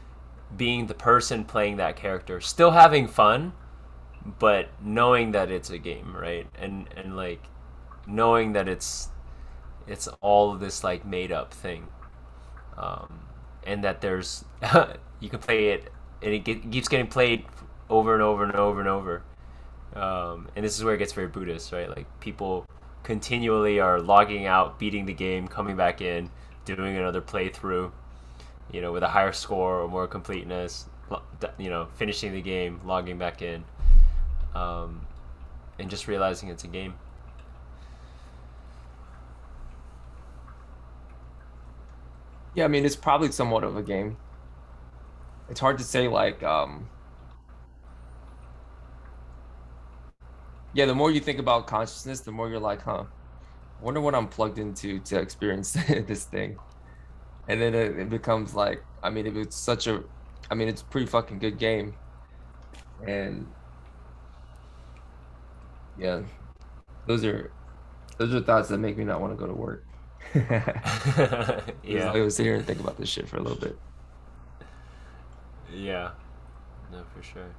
being the person playing that character, still having fun, but knowing that it's a game, right? And and like knowing that it's it's all this like made up thing, um, and that there's you can play it and it, get, keeps getting played over and over and over and over. Um, and this is where it gets very Buddhist, right? Like people continually are logging out, beating the game, coming back in, doing another playthrough you know, with a higher score or more completeness, you know, finishing the game, logging back in, um, and just realizing it's a game. Yeah, I mean, it's probably somewhat of a game. It's hard to say, like, um, yeah, the more you think about consciousness, the more you're like, huh, I wonder what I'm plugged into to experience this thing and then it, it becomes like I mean, it's such a, I mean, it's a pretty fucking good game, and yeah, those are those are thoughts that make me not want to go to work. yeah, I was sit here and think about this shit for a little bit. Yeah, no, for sure.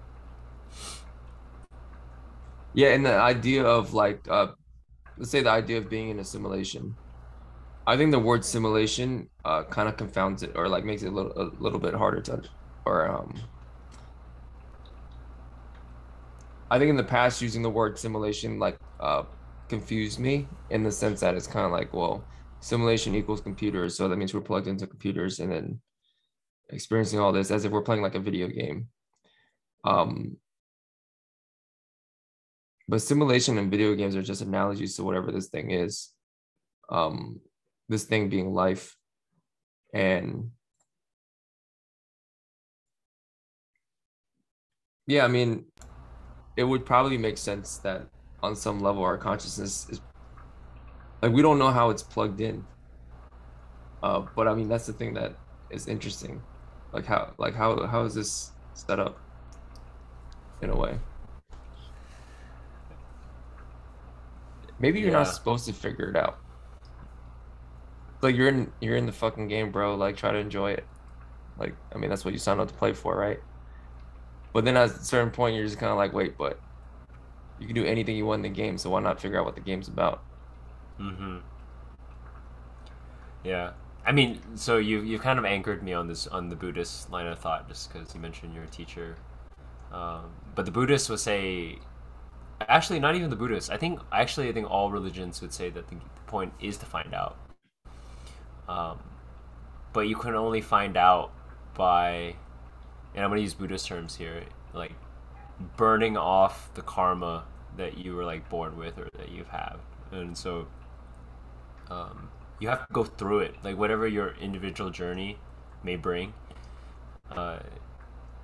Yeah, and the idea of like, uh, let's say the idea of being in a simulation I think the word simulation uh, kind of confounds it or like makes it a little a little bit harder to or um I think in the past using the word simulation like uh confused me in the sense that it's kind of like well simulation equals computers. So that means we're plugged into computers and then experiencing all this as if we're playing like a video game. Um but simulation and video games are just analogies to whatever this thing is. Um this thing being life and yeah i mean it would probably make sense that on some level our consciousness is like we don't know how it's plugged in. Uh, but I mean that's the thing that is interesting. Like how like how how is this set up in a way? Maybe you're Yeah. not supposed to figure it out. Like you're in you're in the fucking game, bro. Like try to enjoy it. Like I mean that's what you signed up to play for, right? But then at a certain point you're just kind of like, wait, but you can do anything you want in the game, so why not figure out what the game's about? Mm-hmm. Yeah. I mean, so you you kind of anchored me on this on the Buddhist line of thought, just because you mentioned you're a teacher. Um, but the Buddhists would say, actually, not even the Buddhists. I think actually, I think all religions would say that the, the point is to find out. Um, but you can only find out by, and I'm gonna use Buddhist terms here, like burning off the karma that you were like born with or that you have, had, and so um, you have to go through it. Like whatever your individual journey may bring uh,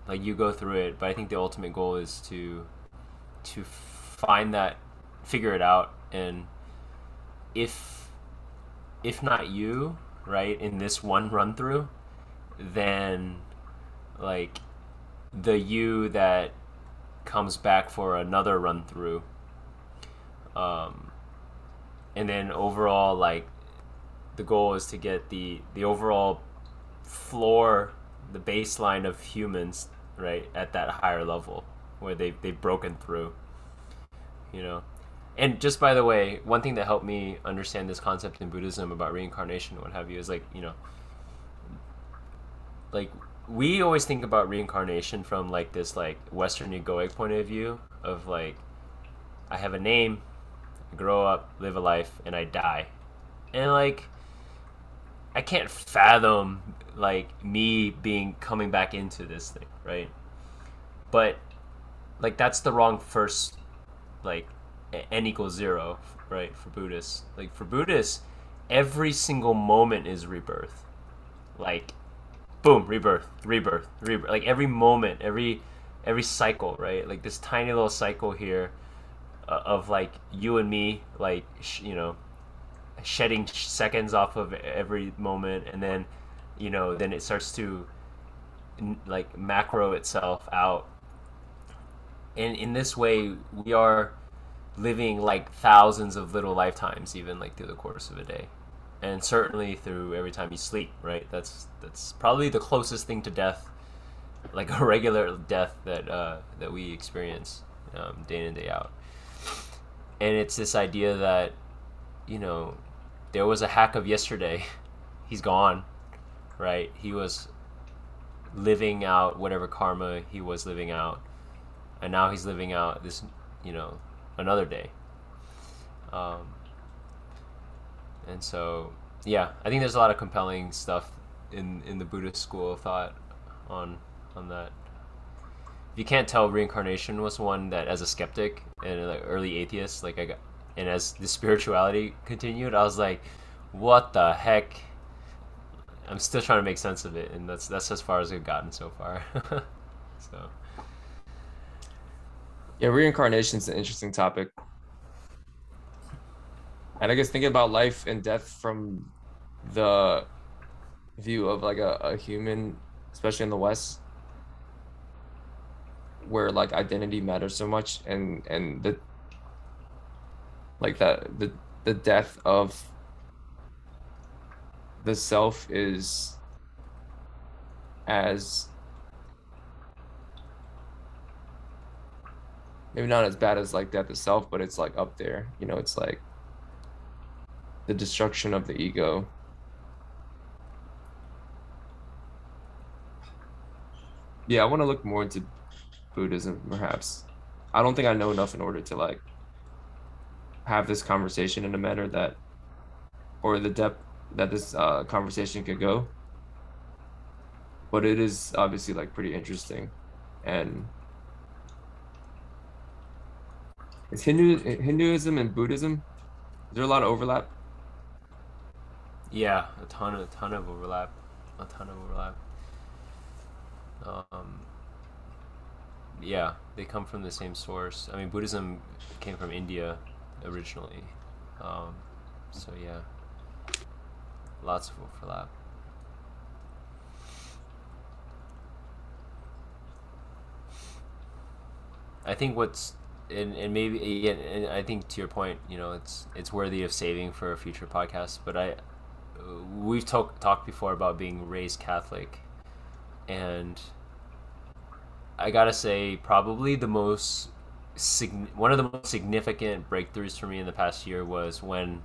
like you go through it. But i think the ultimate goal is to to find that figure it out. And if if not you right in this one run through then like the you that comes back for another run through um and then overall like the goal is to get the the overall floor the baseline of humans right at that higher level where they they've broken through you know? And just by the way one thing that helped me understand this concept in buddhism about reincarnation what have you is like you know like we always think about reincarnation from like this like western egoic point of view of like i have a name grow up live a life and i die. And like i can't fathom like me being coming back into this thing right? But like that's the wrong first like n equals zero right for buddhists. Like for buddhists every single moment is rebirth. Like boom rebirth rebirth rebirth. Like every moment every every cycle right? Like this tiny little cycle here uh, of like you and me like sh- you know shedding sh- seconds off of every moment and then you know then it starts to like macro itself out. And in this way we are living like thousands of little lifetimes even like through the course of a day. And certainly through every time you sleep right? That's that's probably the closest thing to death like a regular death that uh, that we experience um, day in and day out and it's this idea that you know there was a Hack of yesterday. He's gone right? He was living out whatever karma he was living out. And now he's living out this you know another day. Um, and so yeah i think there's a lot of compelling stuff in in the buddhist school of thought on on that. If you can't tell reincarnation was one that as a skeptic and an early atheist like i got and as the spirituality continued i was like what the heck? I'm still trying to make sense of it and that's that's as far as i've gotten so far. So. Yeah, reincarnation is an interesting topic. And I guess thinking about life and death from the view of like a, a human, especially in the West, where like identity matters so much and and the like that the the death of the self is as maybe not as bad as like death itself, but it's like up there. You know, it's like the destruction of the ego. Yeah, I want to look more into Buddhism, perhaps. I don't think I know enough in order to like have this conversation in a manner that, or the depth that this uh, conversation could go. But it is obviously like pretty interesting, and is Hindu Hinduism and Buddhism? Is there a lot of overlap? Yeah, a ton, a ton of overlap, a ton of overlap. Um, yeah, they come from the same source. I mean, Buddhism came from India originally, um, so yeah, lots of overlap. I think what's and, and maybe and I think to your point, you know, it's it's worthy of saving for a future podcast. But I, we've talked talked before about being raised Catholic, and I gotta say, probably the most one of the most significant breakthroughs for me in the past year was when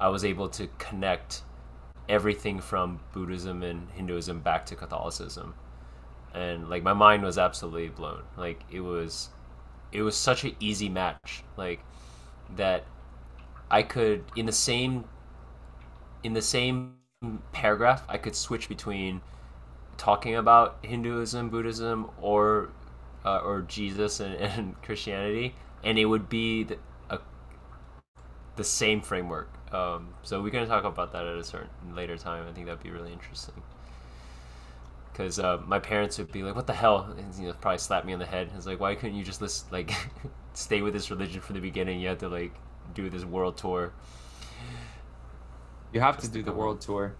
I was able to connect everything from Buddhism and Hinduism back to Catholicism, and like my mind was absolutely blown. Like it was it was such an easy match like that i could in the same in the same paragraph i could switch between talking about hinduism buddhism or uh, or jesus and, and, christianity and it would be the, a, the same framework um, so we're going to talk about that at a certain later time i think that'd be really interesting because uh, my parents would be like, "What the hell?" And you know, probably slap me on the head. It's like, why couldn't you just list, like stay with this religion from the beginning? You had to like do this world tour. You have to do the world tour.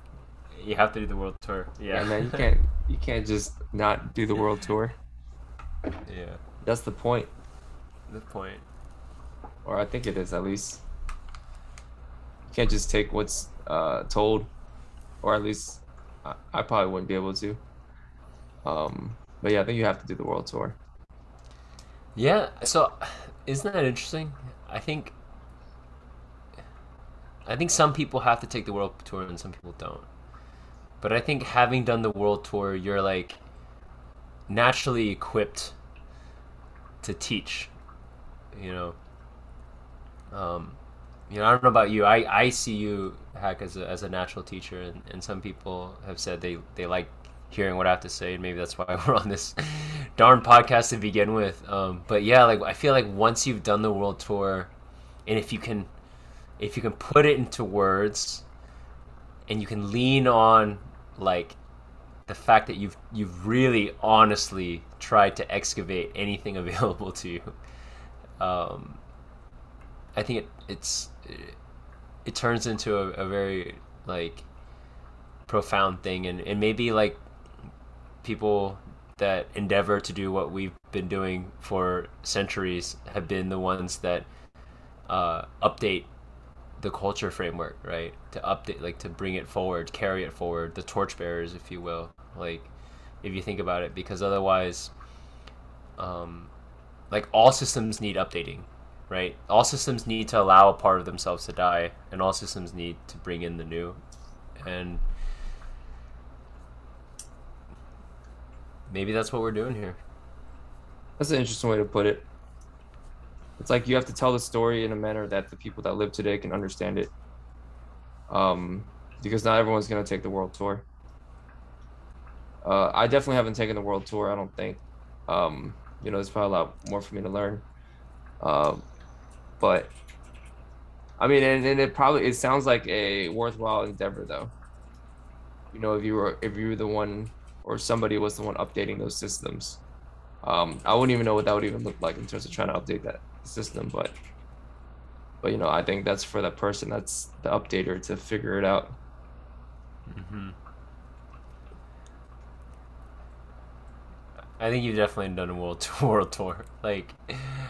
You have to do the world tour. Yeah, yeah man. You can't. You can't just not do the world tour. Yeah. That's the point. The point. Or I think it is at least. You can't just take what's uh, told, or at least I, I probably wouldn't be able to. Um, but yeah, I think you have to do the world tour. Yeah. So, isn't that interesting? I think. I think some people have to take the world tour and some people don't. But I think having done the world tour, you're like naturally equipped to teach. You know. Um, you know, I don't know about you. I, I see you Hack as a, as a natural teacher, and, and some people have said they, they like hearing what I have to say. and Maybe that's why we're on this darn podcast to begin with. Um, but yeah, like I feel like once you've done the world tour, and if you can, if you can put it into words, and you can lean on like the fact that you've you've really honestly tried to excavate anything available to you. Um, I think it, it's it, it turns into a, a very like profound thing and, and maybe like people that endeavor to do what we've been doing for centuries have been the ones that uh, update the culture framework, right? To update, like to bring it forward, carry it forward, the torchbearers, if you will. Like, if you think about it, because otherwise, um, like all systems need updating, right? All systems need to allow a part of themselves to die, and all systems need to bring in the new. And maybe that's what we're doing here. That's an interesting way to put it. It's like you have to tell the story in a manner that the people that live today can understand it. Um, because not everyone's gonna take the world tour. Uh, I definitely haven't taken the world tour. I don't think. Um, you know, there's probably a lot more for me to learn. Uh, but I mean, and, and it probably it sounds like a worthwhile endeavor, though. You know, if you were if you were the one or somebody was the one updating those systems. Um, I wouldn't even know what that would even look like in terms of trying to update that system, but but you know, I think that's for that person that's the updater to figure it out. Mm-hmm. I think you've definitely done a world tour, world tour. Like,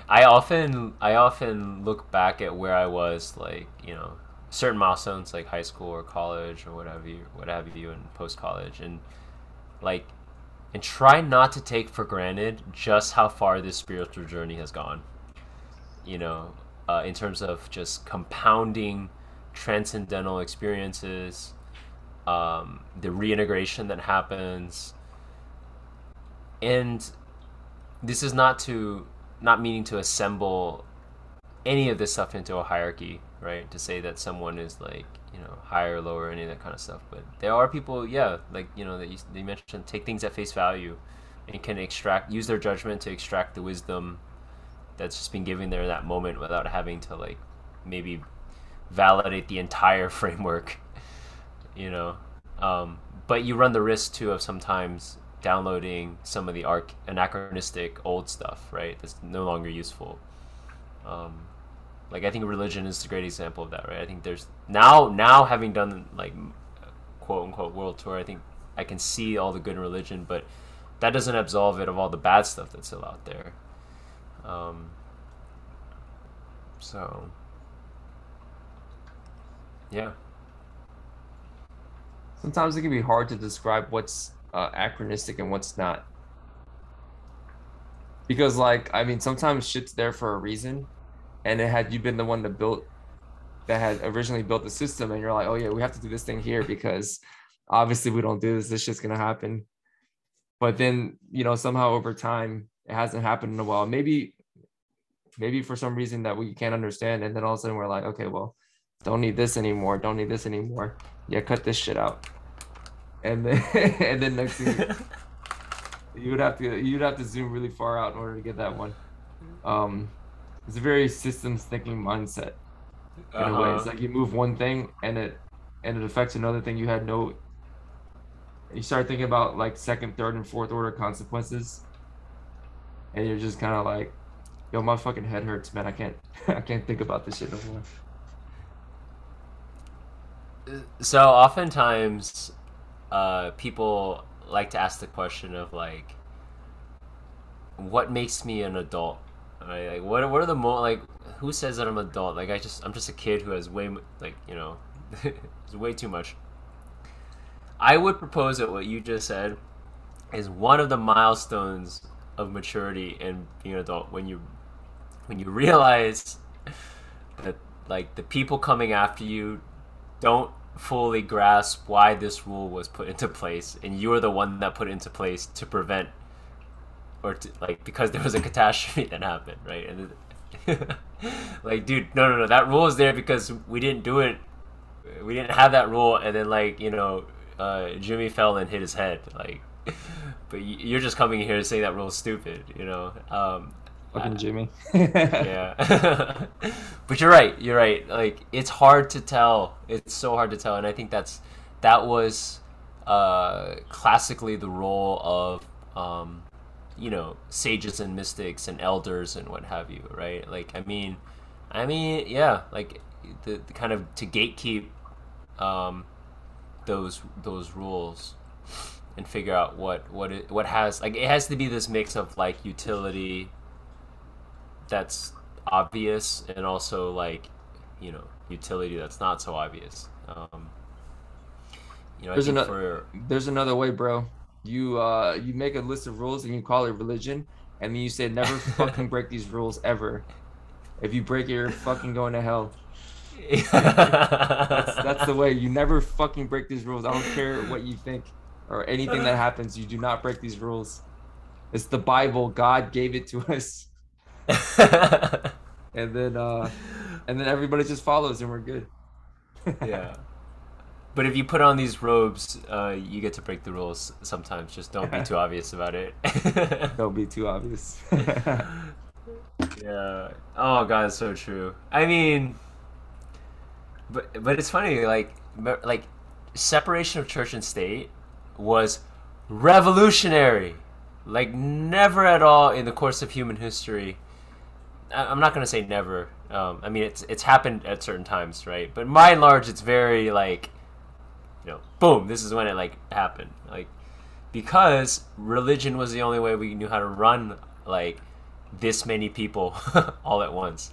I often I often look back at where I was, like you know, certain milestones like high school or college or whatever you what have you, and post college, and like and try not to take for granted just how far this spiritual journey has gone you know uh, in terms of just compounding transcendental experiences um, the reintegration that happens. And this is not to not meaning to assemble any of this stuff into a hierarchy right? To say that someone is like you know higher or lower any of that kind of stuff. But there are people yeah like you know that you, they mentioned take things at face value and can extract use their judgment to extract the wisdom that's just been given there in that moment without having to like maybe validate the entire framework you know um, but you run the risk too of sometimes downloading some of the arc anachronistic old stuff, right? That's no longer useful. Um, like I think religion is a great example of that, right? I think there's now now having done like quote unquote world tour, I think I can see all the good in religion, but that doesn't absolve it of all the bad stuff that's still out there. Um, so yeah. Sometimes it can be hard to describe what's uh, and what's not. Because like I mean, sometimes shit's there for a reason, and it had you been the one that built that had originally built the system and you're like oh yeah we have to do this thing here because obviously we don't do this this shit's gonna happen but then you know somehow over time it hasn't happened in a while maybe maybe for some reason that we can't understand and then all of a sudden we're like okay well don't need this anymore don't need this anymore yeah cut this shit out and then and then next thing you would have to you'd have to zoom really far out in order to get that one um it's a very systems thinking mindset in uh-huh. a way. It's uh-huh. like you move one thing and it and it affects another thing you had no. You start thinking about like second, third, and fourth order consequences, and you're just kind of like, "Yo, my fucking head hurts, man. I can't, I can't think about this shit anymore." So oftentimes, uh, people like to ask the question of like, "What makes me an adult?" Right? Like, what what are the mo like? Who says that I'm an adult? Like, I just I'm just a kid who has way like you know, it's way too much. I would propose that what you just said is one of the milestones of maturity and being an adult when you when you realize that like the people coming after you don't fully grasp why this rule was put into place and you are the one that put it into place to prevent or to, like because there was a catastrophe that happened, right? And like, dude, no, no, no, that rule is there because we didn't do it. We didn't have that rule, and then like you know, uh, Jimmy fell and hit his head, like. But you're just coming here to say that rule is stupid, you know. Um, Fucking Jimmy. yeah. but you're right. You're right. Like it's hard to tell. It's so hard to tell, and I think that's that was uh, classically the role of um, you know sages and mystics and elders and what have you right like i mean i mean yeah like the, the kind of to gatekeep um those those rules and figure out what what it what has like it has to be this mix of like utility that's obvious and also like you know utility that's not so obvious. Um you know there's another for... there's another way bro. You uh you make a list of rules and you call it religion and then you say never fucking break these rules ever. If you break it you're fucking going to hell. That's, that's the way. You never fucking break these rules. I don't care what you think or anything that happens. You do not break these rules. It's the bible. God gave it to us and then uh and then everybody just follows and we're good yeah but if you put on these robes, uh, you get to break the rules sometimes. Just don't be too obvious about it. don't be too obvious. yeah. Oh god, it's so true. I mean, but but it's funny. Like like separation of church and state was revolutionary. Like never at all in the course of human history. I'm not gonna say never. Um, I mean, it's it's happened at certain times, right? But by and large, it's very like you know, boom, this is when it like happened. Like because religion was the only way we knew how to run like this many people all at once.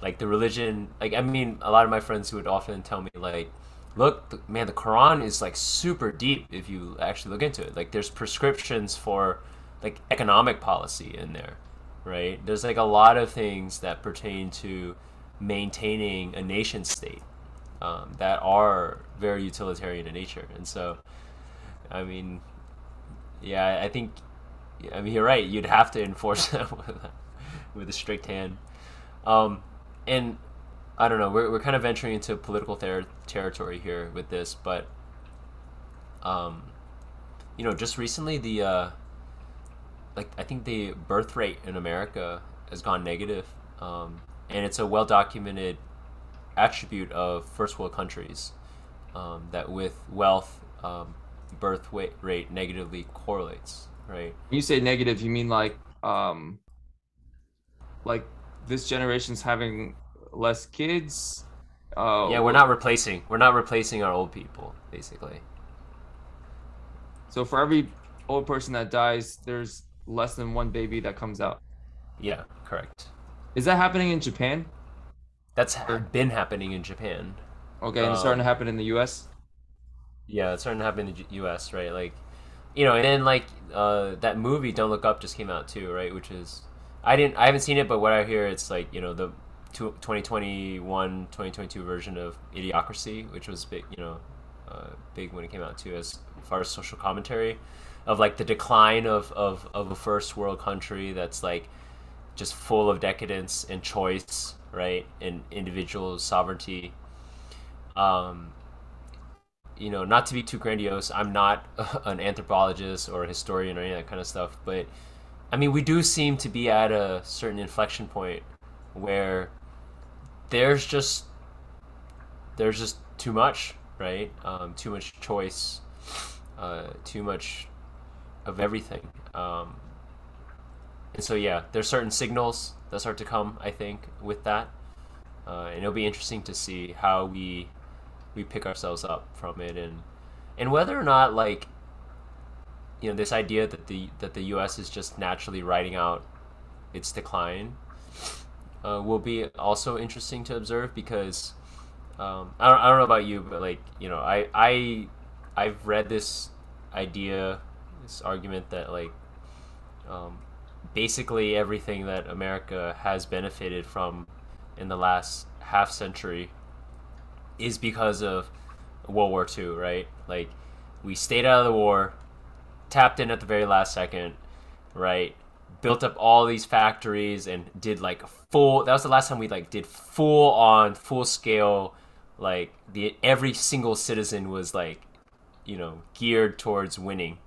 Like the religion, like I mean, a lot of my friends who would often tell me like, look, man, the Quran is like super deep if you actually look into it. Like there's prescriptions for like economic policy in there, right? There's like a lot of things that pertain to maintaining a nation state um, that are very utilitarian in nature. And so, I mean, yeah, I think, I mean, you're right. You'd have to enforce that with, with a strict hand. Um, and I don't know. We're we're kind of venturing into political ter- territory here with this, but um, you know, just recently the uh, like I think the birth rate in America has gone negative, um, and it's a well documented attribute of first world countries um, that with wealth, um, birth rate negatively correlates, right? When you say negative, you mean like um like this generation's having less kids? Uh, yeah, we're not replacing. We're not replacing our old people, basically. So for every old person that dies, there's less than one baby that comes out. Yeah, correct. Is that happening in Japan? That's ha- been happening in Japan. Okay, and um, it's starting to um, happen in the U.S. Yeah, it's starting to happen in the U.S. Right, like, you know, and then like uh, that movie "Don't Look Up" just came out too, right? Which is, I didn't, I haven't seen it, but what I hear, it's like you know the 2021 2022 version of Idiocracy, which was big, you know, uh, big when it came out too, as far as social commentary of like the decline of, of, of a first world country that's like just full of decadence and choice, right? And individual sovereignty. Um, you know, not to be too grandiose, I'm not an anthropologist or a historian or any of that kind of stuff, but I mean, we do seem to be at a certain inflection point where there's just there's just too much, right? Um, too much choice, uh, too much of everything. Um, and so yeah, there's certain signals that start to come, I think, with that, uh, and it'll be interesting to see how we we pick ourselves up from it, and and whether or not like you know this idea that the that the U.S. is just naturally riding out its decline uh, will be also interesting to observe because um, I don't I don't know about you, but like you know I I I've read this idea this argument that like um, basically everything that America has benefited from in the last half century is because of World War II, right? Like we stayed out of the war, tapped in at the very last second, right? Built up all these factories and did like full. That was the last time we like did full on, full scale. Like the every single citizen was like, you know, geared towards winning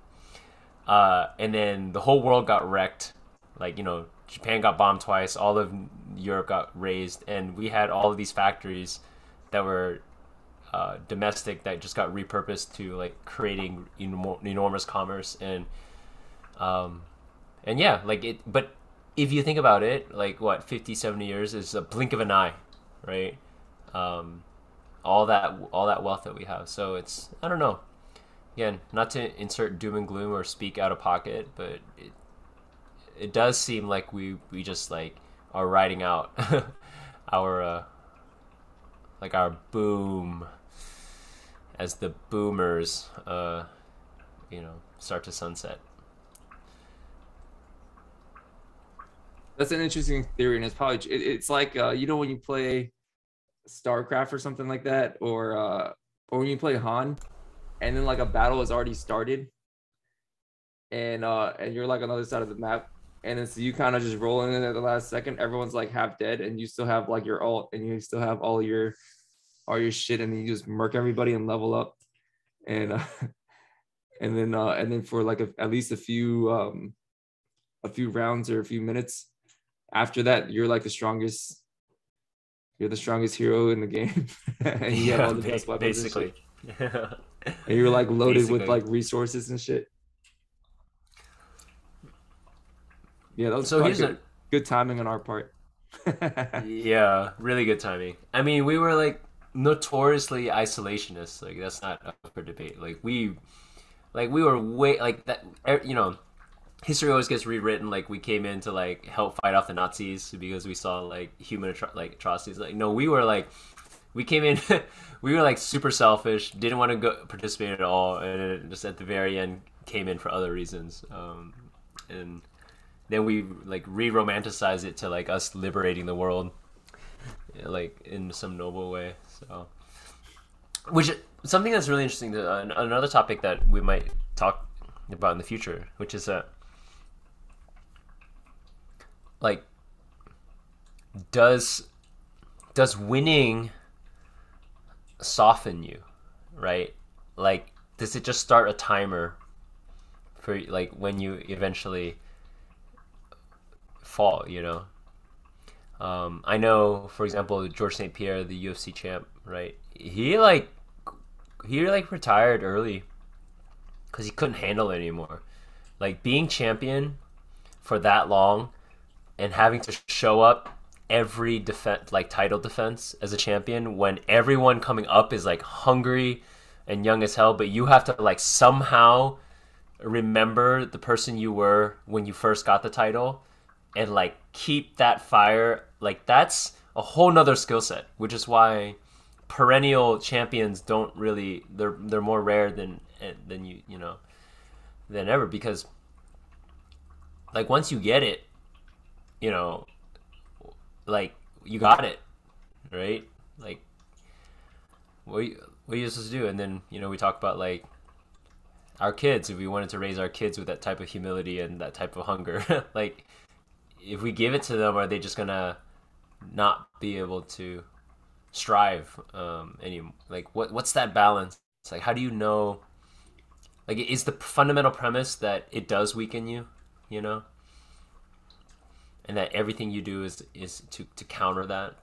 uh, and then the whole world got wrecked. Like you know, Japan got bombed twice. All of Europe got razed, and we had all of these factories that were uh, domestic that just got repurposed to like creating enormous commerce and um, and yeah, like it. But if you think about it, like what 50, 70 years is a blink of an eye, right? Um, all that all that wealth that we have. So it's I don't know again, not to insert doom and gloom or speak out of pocket, but it it does seem like we we just like are riding out our uh, like our boom as the boomers uh, you know start to sunset. That's an interesting theory, and it's probably it, it's like uh, you know when you play StarCraft or something like that, or uh, or when you play Han, and then like a battle has already started. And uh and you're like on the other side of the map. And it's you kind of just rolling in at the last second. Everyone's like half dead and you still have like your ult and you still have all your all your shit and then you just murk everybody and level up. And uh, and then uh and then for like a, at least a few um a few rounds or a few minutes after that you're like the strongest you're the strongest hero in the game. And you yeah, have all the best weapons basically and you're like loaded Basically. with like resources and shit. Yeah, that was so here's good, a... good timing on our part. yeah, really good timing. I mean, we were like notoriously isolationists. Like that's not up for debate. Like we, like we were way like that. You know, history always gets rewritten. Like we came in to like help fight off the Nazis because we saw like human atro- like atrocities. Like no, we were like we came in we were like super selfish didn't want to go participate at all and just at the very end came in for other reasons um, and then we like re-romanticize it to like us liberating the world like in some noble way so. Which something that's really interesting to, uh, another topic that we might talk about in the future which is that like does does winning soften you, right? Like, does it just start a timer for like when you eventually fall? You know. Um, I know, for example, George St. Pierre, the UFC champ, right? He like he like retired early, because he couldn't handle it anymore. Like being champion for that long and having to show up every defense like title defense as a champion when everyone coming up is like hungry and young as hell but you have to like somehow remember the person you were when you first got the title and like keep that fire. Like that's a whole nother skill set which is why perennial champions don't really they're they're more rare than eh, than you you know than ever because like once you get it you know like you got it right? Like what you, what are you supposed to do? And then you know we talk about like our kids if we wanted to raise our kids with that type of humility and that type of hunger like if we give it to them are they just gonna not be able to strive um any like what what's that balance? It's like how do you know like is the fundamental premise that it does weaken you you know and that everything you do is is to to counter that?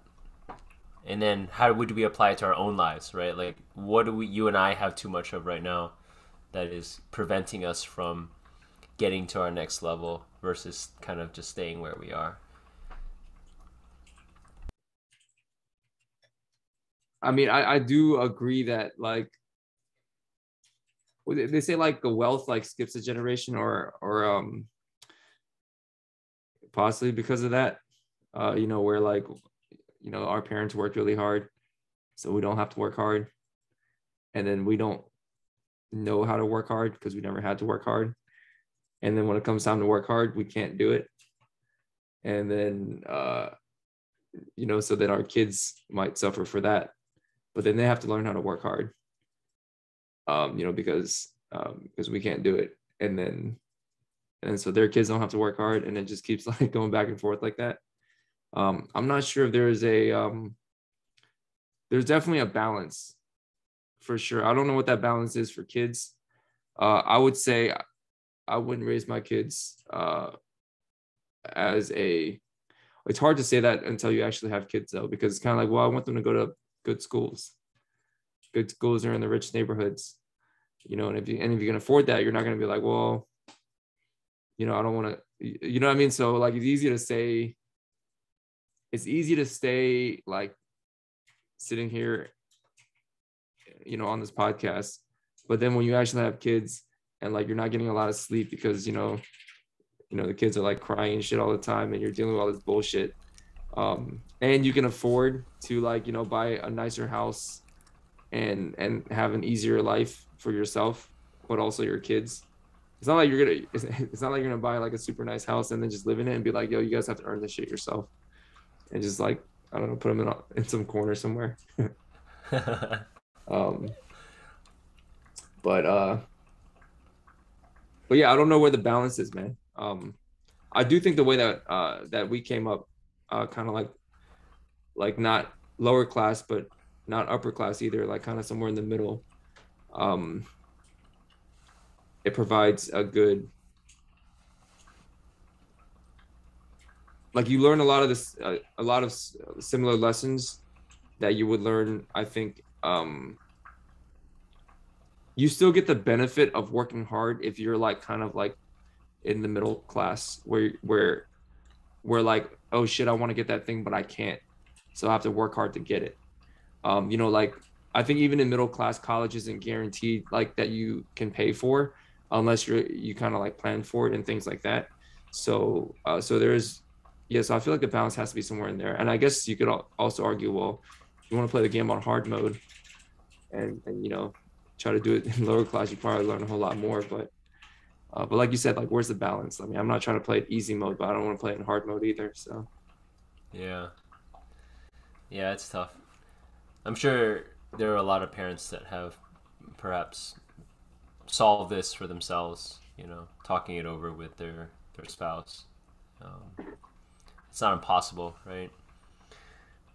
And then how would we apply it to our own lives right? Like what do we you and i have too much of right now that is preventing us from getting to our next level versus kind of just staying where we are? I mean, I, I do agree that like they say like the wealth like skips a generation or or um possibly because of that. Uh, you know, where like you know, our parents worked really hard, so we don't have to work hard. And then we don't know how to work hard because we never had to work hard. And then when it comes time to work hard, we can't do it. And then uh you know, so that our kids might suffer for that but then they have to learn how to work hard um you know because um because we can't do it and then and so their kids don't have to work hard and it just keeps like going back and forth like that um i'm not sure if there is a um there's definitely a balance for sure i don't know what that balance is for kids uh i would say i wouldn't raise my kids uh as a it's hard to say that until you actually have kids though because it's kind of like well i want them to go to good schools. Good schools are in the rich neighborhoods, you know. And if you and if you can afford that, you're not going to be like, well, you know, I don't want to, you know what I mean. So like, it's easy to say. It's easy to stay like sitting here, you know, on this podcast, but then when you actually have kids and like you're not getting a lot of sleep because you know, you know the kids are like crying shit all the time and you're dealing with all this bullshit um, and you can afford to like you know buy a nicer house and and have an easier life for yourself but also your kids it's not like you're gonna it's not like you're gonna buy like a super nice house and then just live in it and be like yo you guys have to earn this shit yourself. And just like i don't know put them in, in some corner somewhere. Um but uh but yeah i don't know where the balance is man. Um i do think the way that uh that we came up uh, kind of like like not lower class but not upper class either like kind of somewhere in the middle. Um it provides a good like you learn a lot of this uh, a lot of similar lessons that you would learn i think um you still get the benefit of working hard if you're like kind of like in the middle class where where where like oh shit, I want to get that thing, but I can't. So I have to work hard to get it. Um, you know, like I think even in middle class college isn't guaranteed like that you can pay for unless you're you kind of like plan for it and things like that. So uh, so there's yeah, so I feel like the balance has to be somewhere in there. And I guess you could also argue, well, you want to play the game on hard mode and and you know try to do it in lower class, you probably learn a whole lot more. But uh, but like you said, like where's the balance? I mean, I'm not trying to play it easy mode, but I don't want to play it in hard mode either. So. Yeah. Yeah, it's tough. I'm sure there are a lot of parents that have perhaps solved this for themselves. You know, talking it over with their their spouse. Um, it's not impossible, right?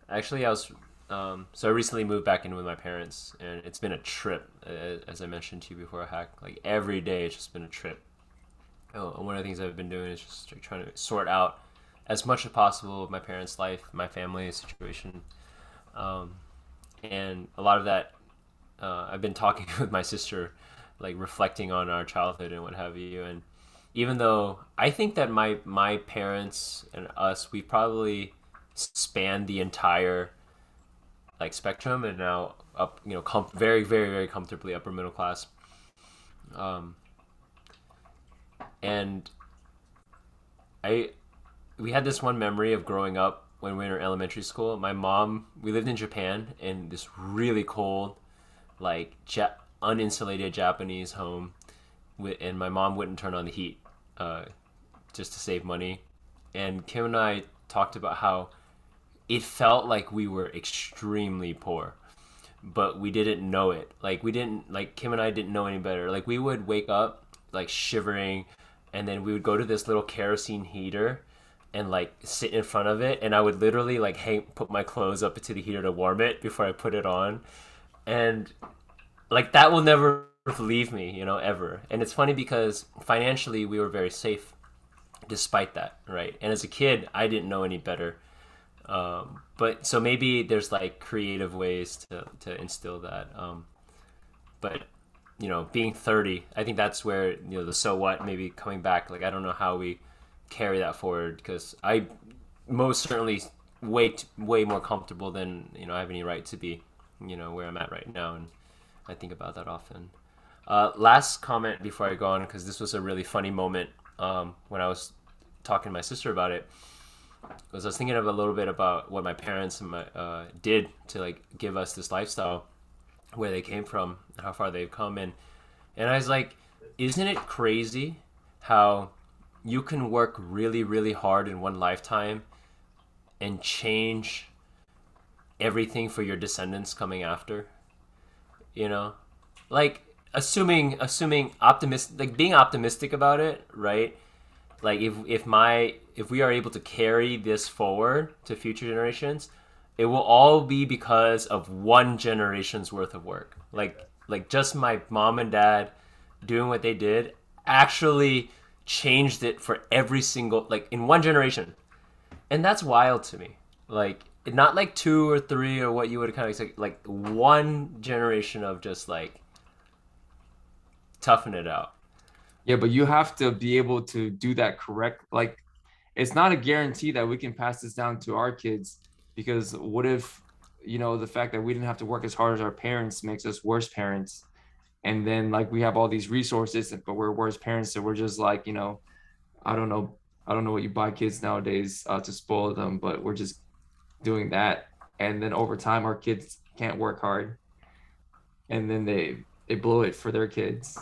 Actually, I was um, so I recently moved back in with my parents, and it's been a trip, as I mentioned to you before. Hack like every day, it's just been a trip. Oh, and one of the things I've been doing is just trying to sort out as much as possible of my parents' life, my family situation, um, and a lot of that uh, I've been talking with my sister like reflecting on our childhood and what have you. And even though I think that my my parents and us, we probably spanned the entire like spectrum and now up you know com- very very very comfortably upper middle class um and i we had this one memory of growing up when we were in elementary school my mom we lived in japan in this really cold like ja- uninsulated japanese home and my mom wouldn't turn on the heat uh, just to save money. And kim and i talked about how it felt like we were extremely poor but we didn't know it. Like we didn't like kim and i didn't know any better. Like we would wake up like shivering and then we would go to this little kerosene heater and like sit in front of it and i would literally like hang put my clothes up into the heater to warm it before i put it on. And like that will never leave me you know ever and it's funny because financially we were very safe despite that right and as a kid i didn't know any better um, but so maybe there's like creative ways to, to instill that. Um, but you know, being 30, I think that's where you know the so what maybe coming back. Like I don't know how we carry that forward because I most certainly way way more comfortable than you know I have any right to be. You know where I'm at right now, and I think about that often. Uh, last comment before I go on because this was a really funny moment um, when I was talking to my sister about it was I was thinking of a little bit about what my parents and my, uh, did to like give us this lifestyle, where they came from, how far they've come, and and I was like, isn't it crazy how you can work really really hard in one lifetime and change everything for your descendants coming after, you know, like assuming assuming optimist like being optimistic about it, right? like if if my if we are able to carry this forward to future generations it will all be because of one generation's worth of work. Like like just my mom and dad doing what they did actually changed it for every single like in one generation. And that's wild to me. Like not like two or three or what you would kind of expect like one generation of just like toughing it out yeah, but you have to be able to do that correct. Like, it's not a guarantee that we can pass this down to our kids because what if, you know, the fact that we didn't have to work as hard as our parents makes us worse parents. And then, like, we have all these resources, but we're worse parents. So we're just like, you know, I don't know. I don't know what you buy kids nowadays uh, to spoil them, but we're just doing that. And then over time, our kids can't work hard. And then they, they blow it for their kids.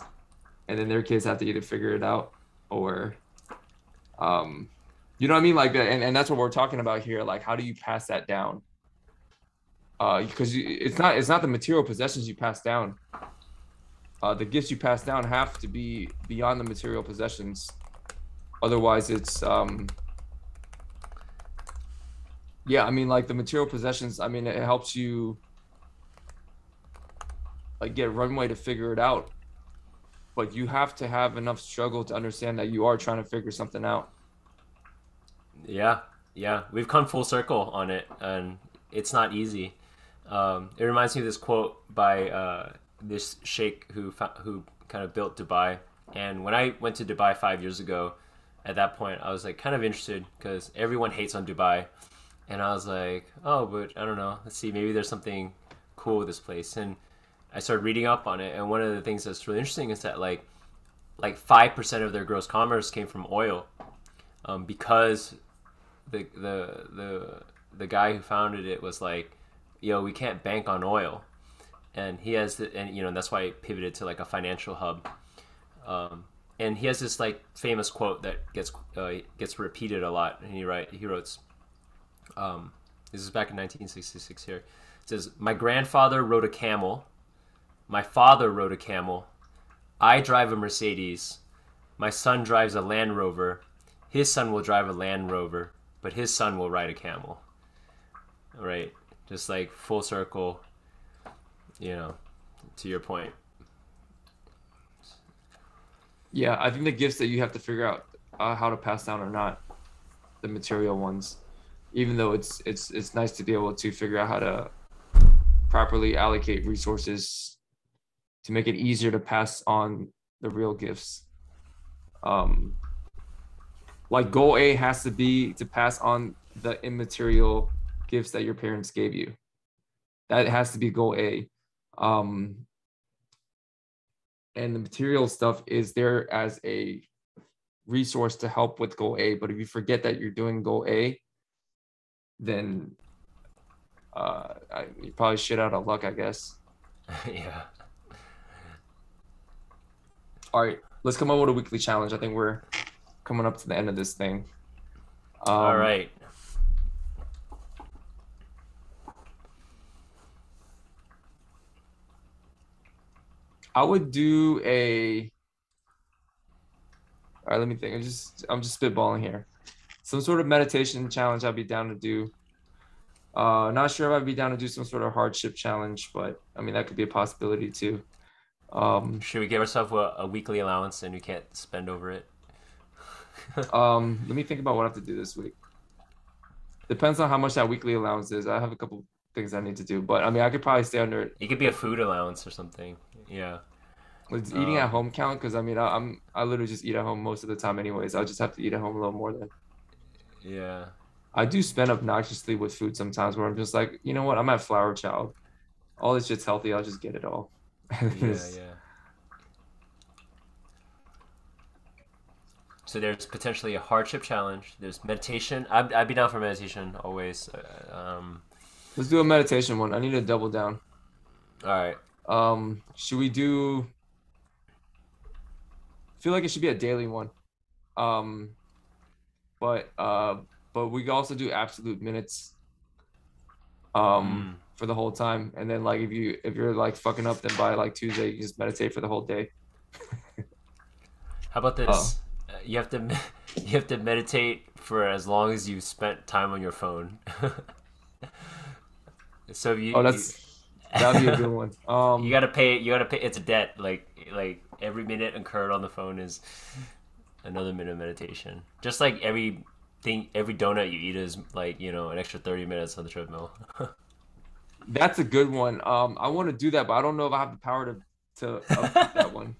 And then their kids have to either figure it out or um you know what I mean? Like and, and that's what we're talking about here. Like how do you pass that down? Uh because it's not it's not the material possessions you pass down. Uh the gifts you pass down have to be beyond the material possessions. Otherwise it's um yeah i mean like the material possessions i mean it helps you like get runway to figure it out but you have to have enough struggle to understand that you are trying to figure something out. Yeah, yeah, we've come full circle on it, and it's not easy. Um, it reminds me of this quote by uh, this sheikh who who kind of built Dubai. And when I went to Dubai five years ago, at that point I was like kind of interested because everyone hates on Dubai, and I was like, oh, but I don't know. Let's see, maybe there's something cool with this place. And I started reading up on it, and one of the things that's really interesting is that like like five percent of their gross commerce came from oil, um, because the the the the guy who founded it was like, yo, we can't bank on oil, and he has the, and you know that's why he pivoted to like a financial hub, um, and he has this like famous quote that gets uh, gets repeated a lot, and he write he wrote, um, this is back in 1966 here. It says, "My grandfather rode a camel." My father rode a camel. I drive a Mercedes. My son drives a Land Rover. His son will drive a Land Rover, but his son will ride a camel. Right? Just like full circle, you know, to your point. Yeah, I think the gifts that you have to figure out uh, how to pass down are not the material ones. Even though it's it's it's nice to be able to figure out how to properly allocate resources to make it easier to pass on the real gifts. Um, like goal A has to be to pass on the immaterial gifts that your parents gave you. That has to be goal A. Um, and the material stuff is there as a resource to help with goal A. But if you forget that you're doing goal A, then uh, I, you probably shit out of luck, I guess. yeah. All right, let's come up with a weekly challenge. I think we're coming up to the end of this thing. Um, All right. I would do a. All right, let me think. I'm just I'm just spitballing here. Some sort of meditation challenge I'd be down to do. Uh, not sure if I'd be down to do some sort of hardship challenge, but I mean that could be a possibility too. Um, Should we give ourselves a, a weekly allowance and we can't spend over it? um, let me think about what I have to do this week. Depends on how much that weekly allowance is. I have a couple things I need to do, but I mean I could probably stay under it. It could be a food allowance or something. Yeah. Does eating at Um, home count? Because I mean I, I'm I literally just eat at home most of the time anyways. I'll just have to eat at home a little more then. Yeah. I do spend obnoxiously with food sometimes where I'm just like, you know what, I'm at Flower Child. All this shit's healthy, I'll just get it all. Yeah, yeah. So there's potentially a hardship challenge. There's meditation. I'd, I'd be down for meditation always. Uh, Um, Let's do a meditation one. I need to double down. all right. Um, should we do I feel like it should be a daily one. Um but uh but we also do absolute minutes um Mm. for the whole time. And then like if you if you're like fucking up then by like Tuesday you just meditate for the whole day. How about this? Oh. Uh, you have to you have to meditate for as long as you spent time on your phone. so you Oh that's that'd be a good one. Um you, you gotta pay. You gotta pay. It's a debt. Like like every minute incurred on the phone is another minute of meditation. Just like every thing, every donut you eat is like you know an extra thirty minutes on the treadmill. That's a good one. Um, I want to do that, but I don't know if I have the power to to that one.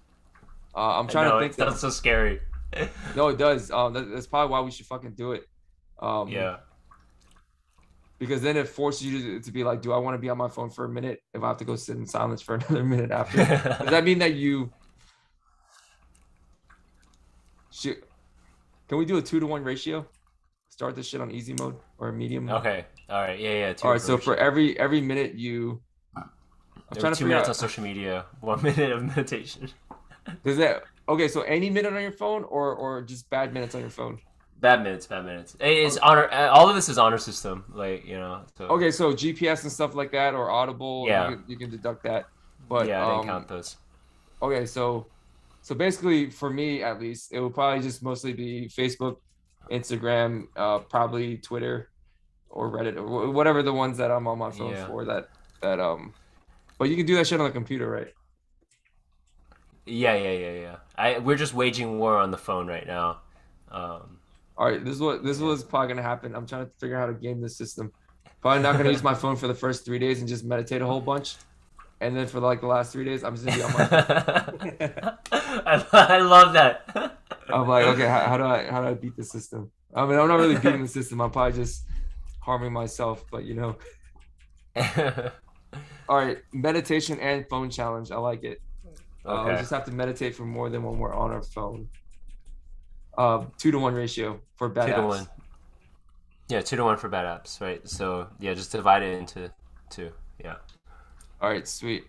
Uh, I'm trying no, to think. sounds so scary. No, it does. Um, that, that's probably why we should fucking do it. Um, yeah. Because then it forces you to, to be like, do I want to be on my phone for a minute if I have to go sit in silence for another minute after? Does that mean that you? Should, can we do a two to one ratio? Start this shit on easy mode or medium. mode? Okay. All right. Yeah. Yeah. All right. So for every every minute you, I'm There trying to two minutes out. on social media, one minute of meditation. Does that okay? So any minute on your phone, or or just bad minutes on your phone? Bad minutes, bad minutes. It's honor. uh, All of this is honor system, like you know. So, Okay, so GPS and stuff like that, or Audible, Yeah. you, can, you can deduct that. But yeah, I um, didn't count those. okay, so so basically for me at least, it will probably just mostly be Facebook, Instagram, uh, probably Twitter, or Reddit, or wh- whatever the ones that I'm on my phone Yeah. for. That that um, but you can do that shit on the computer, right? Yeah, yeah, yeah, yeah. I we're just waging war on the phone right now. Um, All right, this is what this is what's probably gonna happen. I'm trying to figure out how to game this system. Probably not gonna use my phone for the first three days and just meditate a whole bunch, and then for like the last three days, I'm just gonna be on my. I, I love that. I'm like, okay, how, how do I how do I beat the system? I mean, I'm not really beating the system. I'm probably just harming myself. But you know, all right, meditation and phone challenge. I like it. Uh, we just have to meditate for more than when we're on our phone. Uh, two to one ratio for bad two to apps. one. Yeah, two to one for bad apps, right? So yeah, just divide it into two. Yeah. All right, sweet.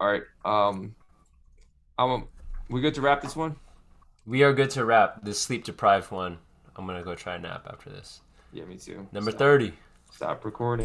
All right, um, I'm. We good to wrap this one? We are good to wrap this sleep deprived one. I'm gonna go try a nap after this. Yeah, me too. Number Stop- thirty. Stop recording.